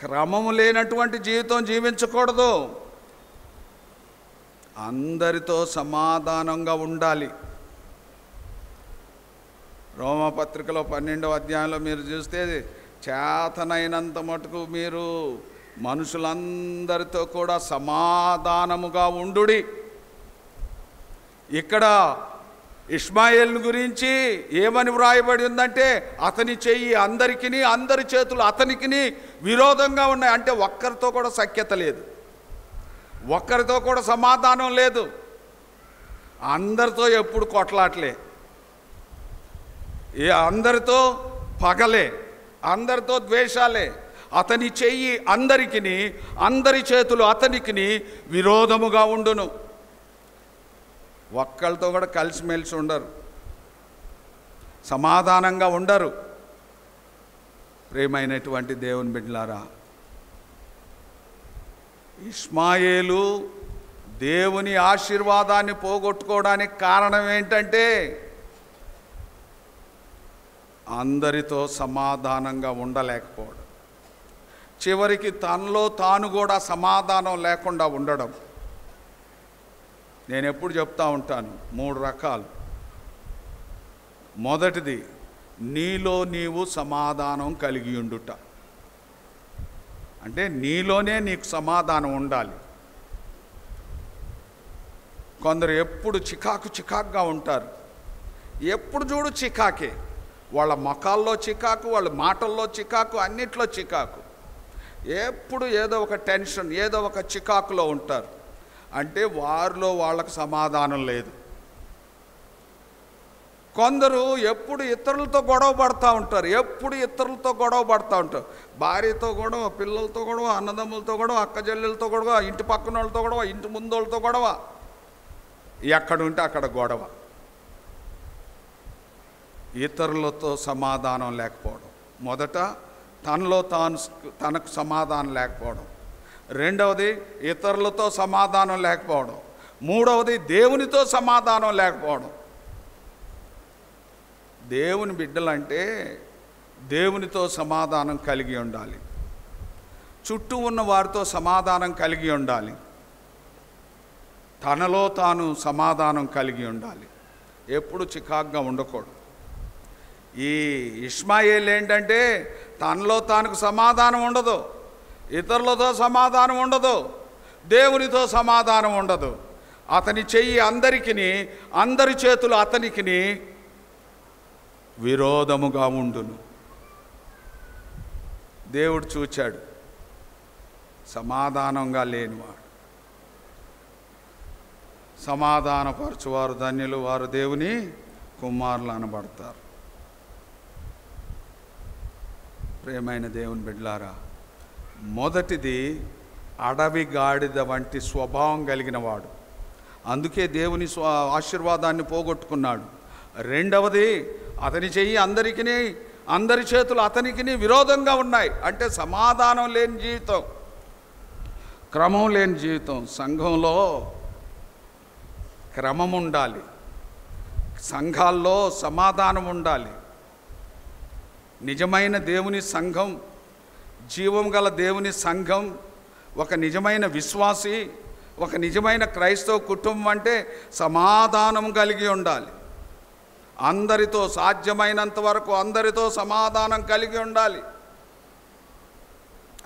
క్రమము లేనటువంటి జీవితం జీవించకూడదు. అందరితో సమాధానంగా ఉండాలి. రోమపత్రికలో పన్నెండవ అధ్యాయంలో మీరు చూస్తే చేతనైనంత మటుకు మీరు మనుషులందరితో కూడా సమాధానముగా ఉండుడి. ఇక్కడ ఇస్మాయిల్ గురించి ఏమని వ్రాయబడి ఉందంటే అతని చెయ్యి అందరికిని అందరి చేతులు అతనికిని విరోధంగా ఉన్నాయి. అంటే ఒక్కరితో కూడా సఖ్యత లేదు. ఒక్కరితో కూడా సమాధానం లేదు. అందరితో ఎప్పుడు కొట్లాట్లే. ఏ అందరితో పగలే. అందరితో ద్వేషాలే. అతని చెయ్యి అందరికిని అందరి చేతులు అతనికిని విరోధముగా ఉండును. ఒక్కళ్ళతో కూడా కలిసిమెలిసి ఉండరు. సమాధానంగా ఉండరు. ప్రేమైనటువంటి దేవుని బిడ్డలారా ఇస్మాయేలు దేవుని ఆశీర్వాదాన్ని పోగొట్టుకోవడానికి కారణం ఏంటంటే అందరితో సమాధానంగా ఉండలేకపోవడం. చివరికి తనలో తాను కూడా సమాధానం లేకుండా ఉండడం. నేను ఎప్పుడు చెప్తా ఉంటాను మూడు రకాలు. మొదటిది నీలో నీవు సమాధానం కలిగి ఉండుట. అంటే నీలోనే నీకు సమాధానం ఉండాలి. కొందరు ఎప్పుడు చికాకు చికాకుగా ఉంటారు. ఎప్పుడు చూడు చికాకే. వాళ్ళ ముఖాల్లో చికాకు వాళ్ళ మాటల్లో చికాకు అన్నిట్లో చికాకు. ఎప్పుడు ఏదో ఒక టెన్షన్ ఏదో ఒక చికాకులో ఉంటారు. అంటే వారిలో వాళ్ళకు సమాధానం లేదు. కొందరు ఎప్పుడు ఇతరులతో గొడవ పడుతూ ఉంటారు ఎప్పుడు ఇతరులతో గొడవ పడుతూ ఉంటారు. భార్యతో గొడవ పిల్లలతో గొడవ అన్నదమ్ములతో గొడవ అక్క చెల్లెలతో గొడవ ఇంటి పక్కన వాళ్ళతో గొడవ ఇంటి ముందు వాళ్ళతో గొడవ. ఎక్కడ ఉంటే అక్కడ గొడవ. ఇతరులతో సమాధానం లేకపోవడం. మొదట తనలో తాను తనకు సమాధానం లేకపోవడం. రెండవది ఇతరులతో సమాధానం లేకపోవడం. మూడవది దేవునితో సమాధానం లేకపోవడం. దేవుని బిడ్డలంటే దేవునితో సమాధానం కలిగి ఉండాలి. చుట్టూ ఉన్న వారితో సమాధానం కలిగి ఉండాలి. తనలో తాను సమాధానం కలిగి ఉండాలి. ఎప్పుడు చికాగ్గా ఉండకూడదు. ఈ ఇస్మాయిల్ ఏంటంటే తనలో తానుకు సమాధానం ఉండదు ఇతరులతో సమాధానం ఉండదు దేవునితో సమాధానం ఉండదు. అతని చెయ్యి అందరికిని అందరి చేతులు అతనికిని విరోధముగా ఉండును. దేవుడు చూచాడు సమాధానంగా లేనివాడు. సమాధానపరచువారు ధన్యులు వారు దేవుని కుమారులు అనబడతారు. ప్రేమైన దేవుని బిడ్లారా మొదటిది అడవి గాడిద వంటి స్వభావం కలిగిన వాడు. అందుకే దేవుని స్వ ఆశీర్వాదాన్ని పోగొట్టుకున్నాడు. రెండవది అతని చెయ్యి అందరికీ అందరి చేతులు అతనికి విరోధంగా ఉన్నాయి. అంటే సమాధానం లేని జీవితం క్రమం లేని జీవితం. సంఘంలో క్రమం ఉండాలి. సంఘాల్లో సమాధానం ఉండాలి. నిజమైన దేవుని సంఘం జీవం గల దేవుని సంఘం ఒక నిజమైన విశ్వాసి ఒక నిజమైన క్రైస్తవ కుటుంబం అంటే సమాధానం కలిగి ఉండాలి. అందరితో సాధ్యమైనంత వరకు అందరితో సమాధానం కలిగి ఉండాలి.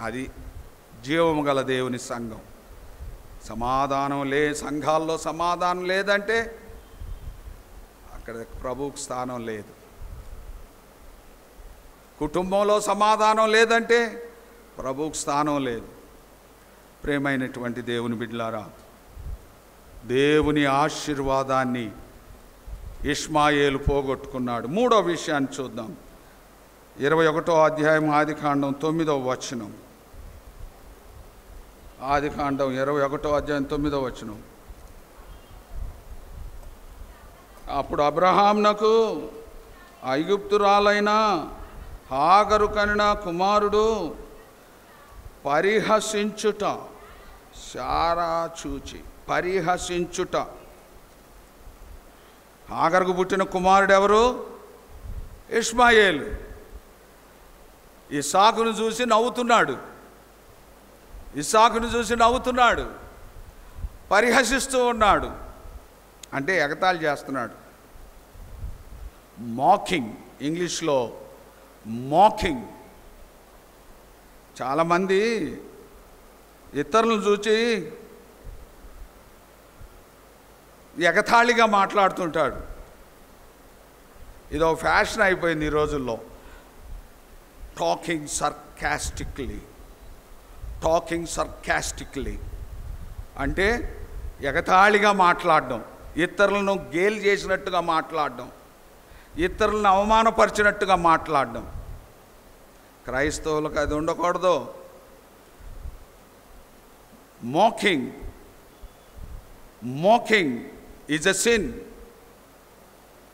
అది జీవము గల దేవుని సంఘం. సమాధానం లే సంఘాల్లో సమాధానం లేదంటే అక్కడ ప్రభువుకు స్థానం లేదు. కుటుంబంలో సమాధానం లేదంటే ప్రభువుకు స్థానం లేదు. ప్రేమైనటువంటి దేవుని బిడ్డలారా దేవుని ఆశీర్వాదాన్ని ఇష్మాయేలు పోగొట్టుకున్నాడు. మూడో విషయాన్ని చూద్దాం. ఇరవై ఒకటో అధ్యాయం ఆదికాండం తొమ్మిదవ వచనం. ఆదికాండం ఇరవై ఒకటో అధ్యాయం తొమ్మిదవ వచనం. అప్పుడు అబ్రహాంనకు ఐగుప్తురాలైన హాగరు కనిన కుమారుడు పరిహసించుట శారా చూచి పరిహసించుట. హాగరుకు పుట్టిన కుమారుడు ఎవరు? ఇస్మాయేలు ఇసాకును చూసి నవ్వుతున్నాడు. ఇసాకును చూసి నవ్వుతున్నాడు. పరిహసిస్తూ ఉన్నాడు. అంటే ఎగతాళి చేస్తున్నాడు. మాకింగ్ ఇంగ్లీష్లో మాకింగ్. చాలామంది ఇతరులను చూచి ఎగతాళిగా మాట్లాడుతుంటాడు. ఇదో ఫ్యాషన్ అయిపోయింది ఈ రోజుల్లో. Talking sarcastically. Talking sarcastically. అంటే ఎగతాళిగా మాట్లాడడం ఇతరులను గేల్ చేసినట్టుగా మాట్లాడడం. ఇతరులను అవమానపరిచినట్టుగా మాట్లాడడం. క్రైస్తవులకు అది ఉండకూడదు. Mocking mocking is a sin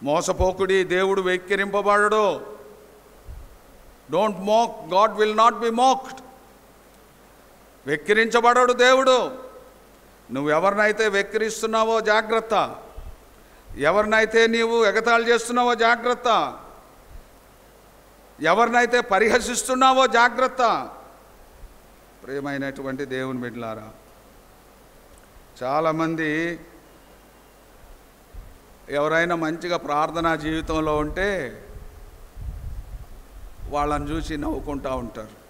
మోసపోకుడి దేవుడు వెక్కిరింపబడడు. Don't mock God will not be mocked వెక్కిరించబడడు దేవుడు. నువ్వు ఎవరినైతే వెక్కిరిస్తున్నావో జాగ్రత్త. ఎవరినైతే నీవు ఎగతాళి చేస్తున్నావో జాగ్రత్త. ఎవరినైతే పరిహసిస్తున్నావో జాగ్రత్త. ప్రియమైనటువంటి దేవుని బిడ్డలారా చాలామంది ఎవరైనా మంచిగా ప్రార్థనా జీవితంలో ఉంటే వాళ్ళని చూసి నవ్వుకుంటూ ఉంటారు.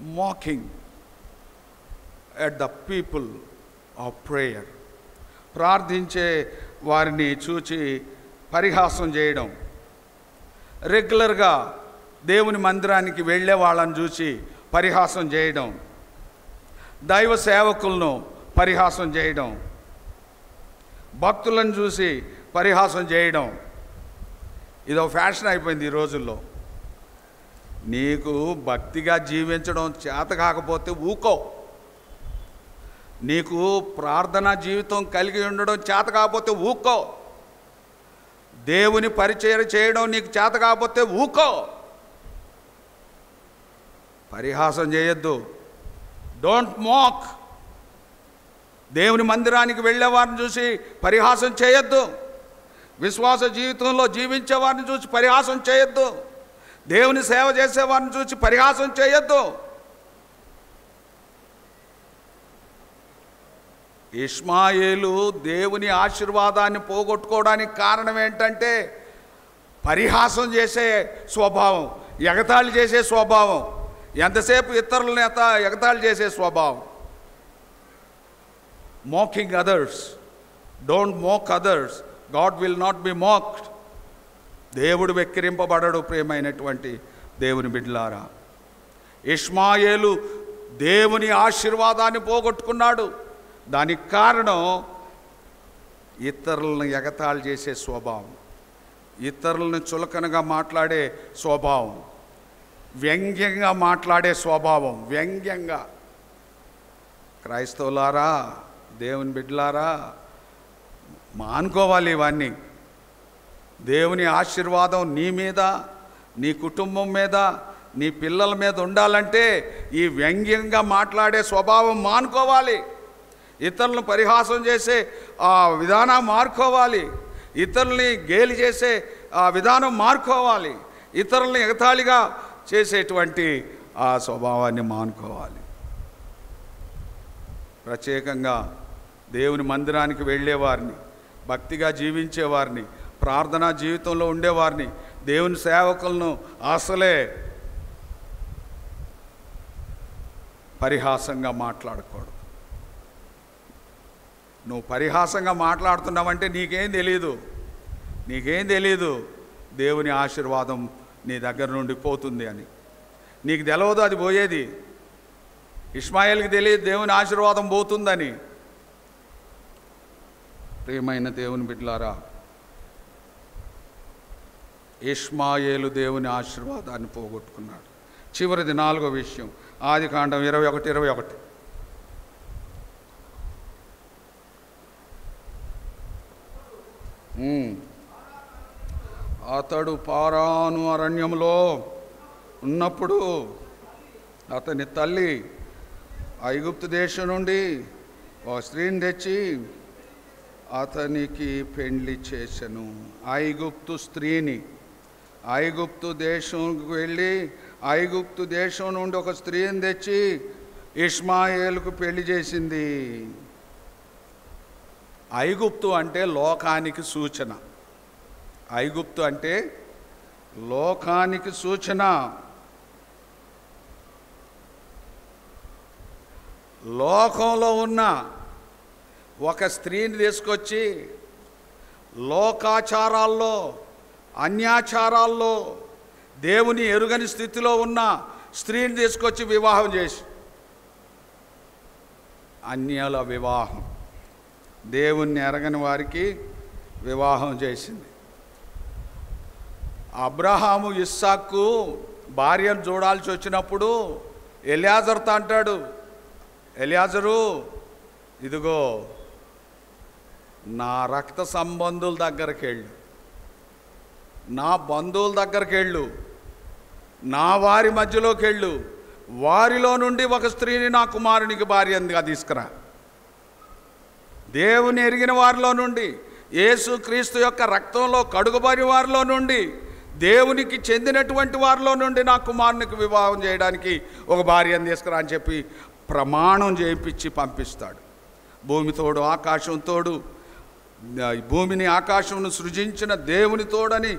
Mocking at the people of prayer ప్రార్థించే వారిని చూచి పరిహాసం చేయడం. రెగ్యులర్గా దేవుని మందిరానికి వెళ్ళే వాళ్ళని చూసి పరిహాసం చేయడం. దైవ సేవకులను పరిహాసం చేయడం. భక్తులను చూసి పరిహాసం చేయడం. ఇదో ఫ్యాషన్ అయిపోయింది ఈ రోజుల్లో. నీకు భక్తిగా జీవించడం చేత కాకపోతే ఊకో. నీకు ప్రార్థనా జీవితం కలిగి ఉండడం చేత కాకపోతే ఊకో. దేవుని పరిచయం చేయడం నీకు చేత కాకపోతే ఊకో. పరిహాసం చేయొద్దు. డోంట్ మోక్ దేవుని మందిరానికి వెళ్ళేవారిని చూసి పరిహాసం చేయొద్దు. విశ్వాస జీవితంలో జీవించే వారిని చూసి పరిహాసం చేయొద్దు. దేవుని సేవ చేసే వారిని చూసి పరిహాసం చేయొద్దు. ఇష్మాయేలు దేవుని ఆశీర్వాదాన్ని పోగొట్టుకోవడానికి కారణం ఏంటంటే పరిహాసం చేసే స్వభావం ఎగతాళి చేసే స్వభావం ఎంతసేపు ఇతరులని ఎగతాళి చేసే స్వభావం. Mocking others don't mock others God will not be mocked దేవుడు వెక్కిరింపబడడు ప్రేమైనటువంటి దేవుని బిడ్లారా ఇష్మాయేలు దేవుని ఆశీర్వాదాన్ని పోగొట్టుకున్నాడు. దానికి కారణం ఇతరులను ఎగతాళి చేసే స్వభావం. ఇతరులను చులకనగా మాట్లాడే స్వభావం. వ్యంగ్యంగా మాట్లాడే స్వభావం. వ్యంగ్యంగా. క్రైస్తవులారా దేవుని బిడ్డలారా మానుకోవాలి ఇవన్నీ. దేవుని ఆశీర్వాదం నీ మీద నీ కుటుంబం మీద నీ పిల్లల మీద ఉండాలంటే ఈ వ్యంగ్యంగా మాట్లాడే స్వభావం మానుకోవాలి. ఇతరులను పరిహాసం చేసే ఆ విధానం మార్కోవాలి. ఇతరుల్ని గేలి చేసే ఆ విధానం మార్కోవాలి. ఇతరుల్ని ఎగతాళిగా చేసేటువంటి ఆ స్వభావాన్ని మానుకోవాలి. ప్రత్యేకంగా దేవుని మందిరానికి వెళ్ళేవారిని భక్తిగా జీవించేవారిని ప్రార్థనా జీవితంలో ఉండేవారిని దేవుని సేవకులను అసలే పరిహాసంగా మాట్లాడకూడదు. నువ్వు పరిహాసంగా మాట్లాడుతున్నావంటే నీకేం తెలియదు నీకేం తెలియదు దేవుని ఆశీర్వాదం నీ దగ్గర నుండి పోతుంది అని. నీకు తెలవదు అది పోయేది. ఇస్మాయిల్కి తెలియదు దేవుని ఆశీర్వాదం పోతుందని. ప్రియమైన దేవుని బిడ్డలారా ఇష్మాయేలు దేవుని ఆశీర్వాదాన్ని పోగొట్టుకున్నాడు. చివరిది నాలుగో విషయం. ఆది కాండం ఇరవై ఒకటి ఇరవై ఒకటి. అతడు పారాను అరణ్యంలో ఉన్నప్పుడు అతని తల్లి ఐగుప్తు దేశం నుండి ఒక స్త్రీని తెచ్చి అతనికి పెండ్లి చేశాను ఐగుప్తు స్త్రీని. ఐగుప్తు దేశంకు వెళ్ళి ఐగుప్తు దేశం నుండి ఒక స్త్రీని తెచ్చి ఇష్మాయేలుకు పెళ్ళి చేసింది. ఐగుప్తు అంటే లోకానికి సూచన. ఐగుప్తు అంటే లోకానికి సూచన. లోకంలో ఉన్న ఒక స్త్రీని తీసుకొచ్చి లోకాచారాల్లో అన్యాచారాల్లో దేవుని ఎరుగని స్థితిలో ఉన్న స్త్రీని తీసుకొచ్చి వివాహం చేసి అన్యాల వివాహం. దేవుణ్ణి ఎరగని వారికి వివాహం చేసింది. అబ్రహాము ఇస్సాకు భార్యను చూడాల్సి వచ్చినప్పుడు ఎలియాజర్తో అంటాడు ఎలియాజరు ఇదిగో నా రక్త సంబంధుల దగ్గరికి వెళ్ళు. నా బంధువుల దగ్గరికి వెళ్ళు. నా వారి మధ్యలోకి వెళ్ళు. వారిలో నుండి ఒక స్త్రీని నా కుమారునికి భార్యగా తీసుకురా. దేవుని ఎరిగిన వారిలో నుండి యేసుక్రీస్తు యొక్క రక్తంలో కడుగుబడి వారిలో నుండి దేవునికి చెందినటువంటి వారిలో నుండి నా కుమారునికి వివాహం చేయడానికి ఒక భార్యను తీసుకురా అని చెప్పి ప్రమాణం చేయించి పంపిస్తాడు. భూమి తోడు ఆకాశం తోడు భూమిని ఆకాశంను సృజించిన దేవుని తోడని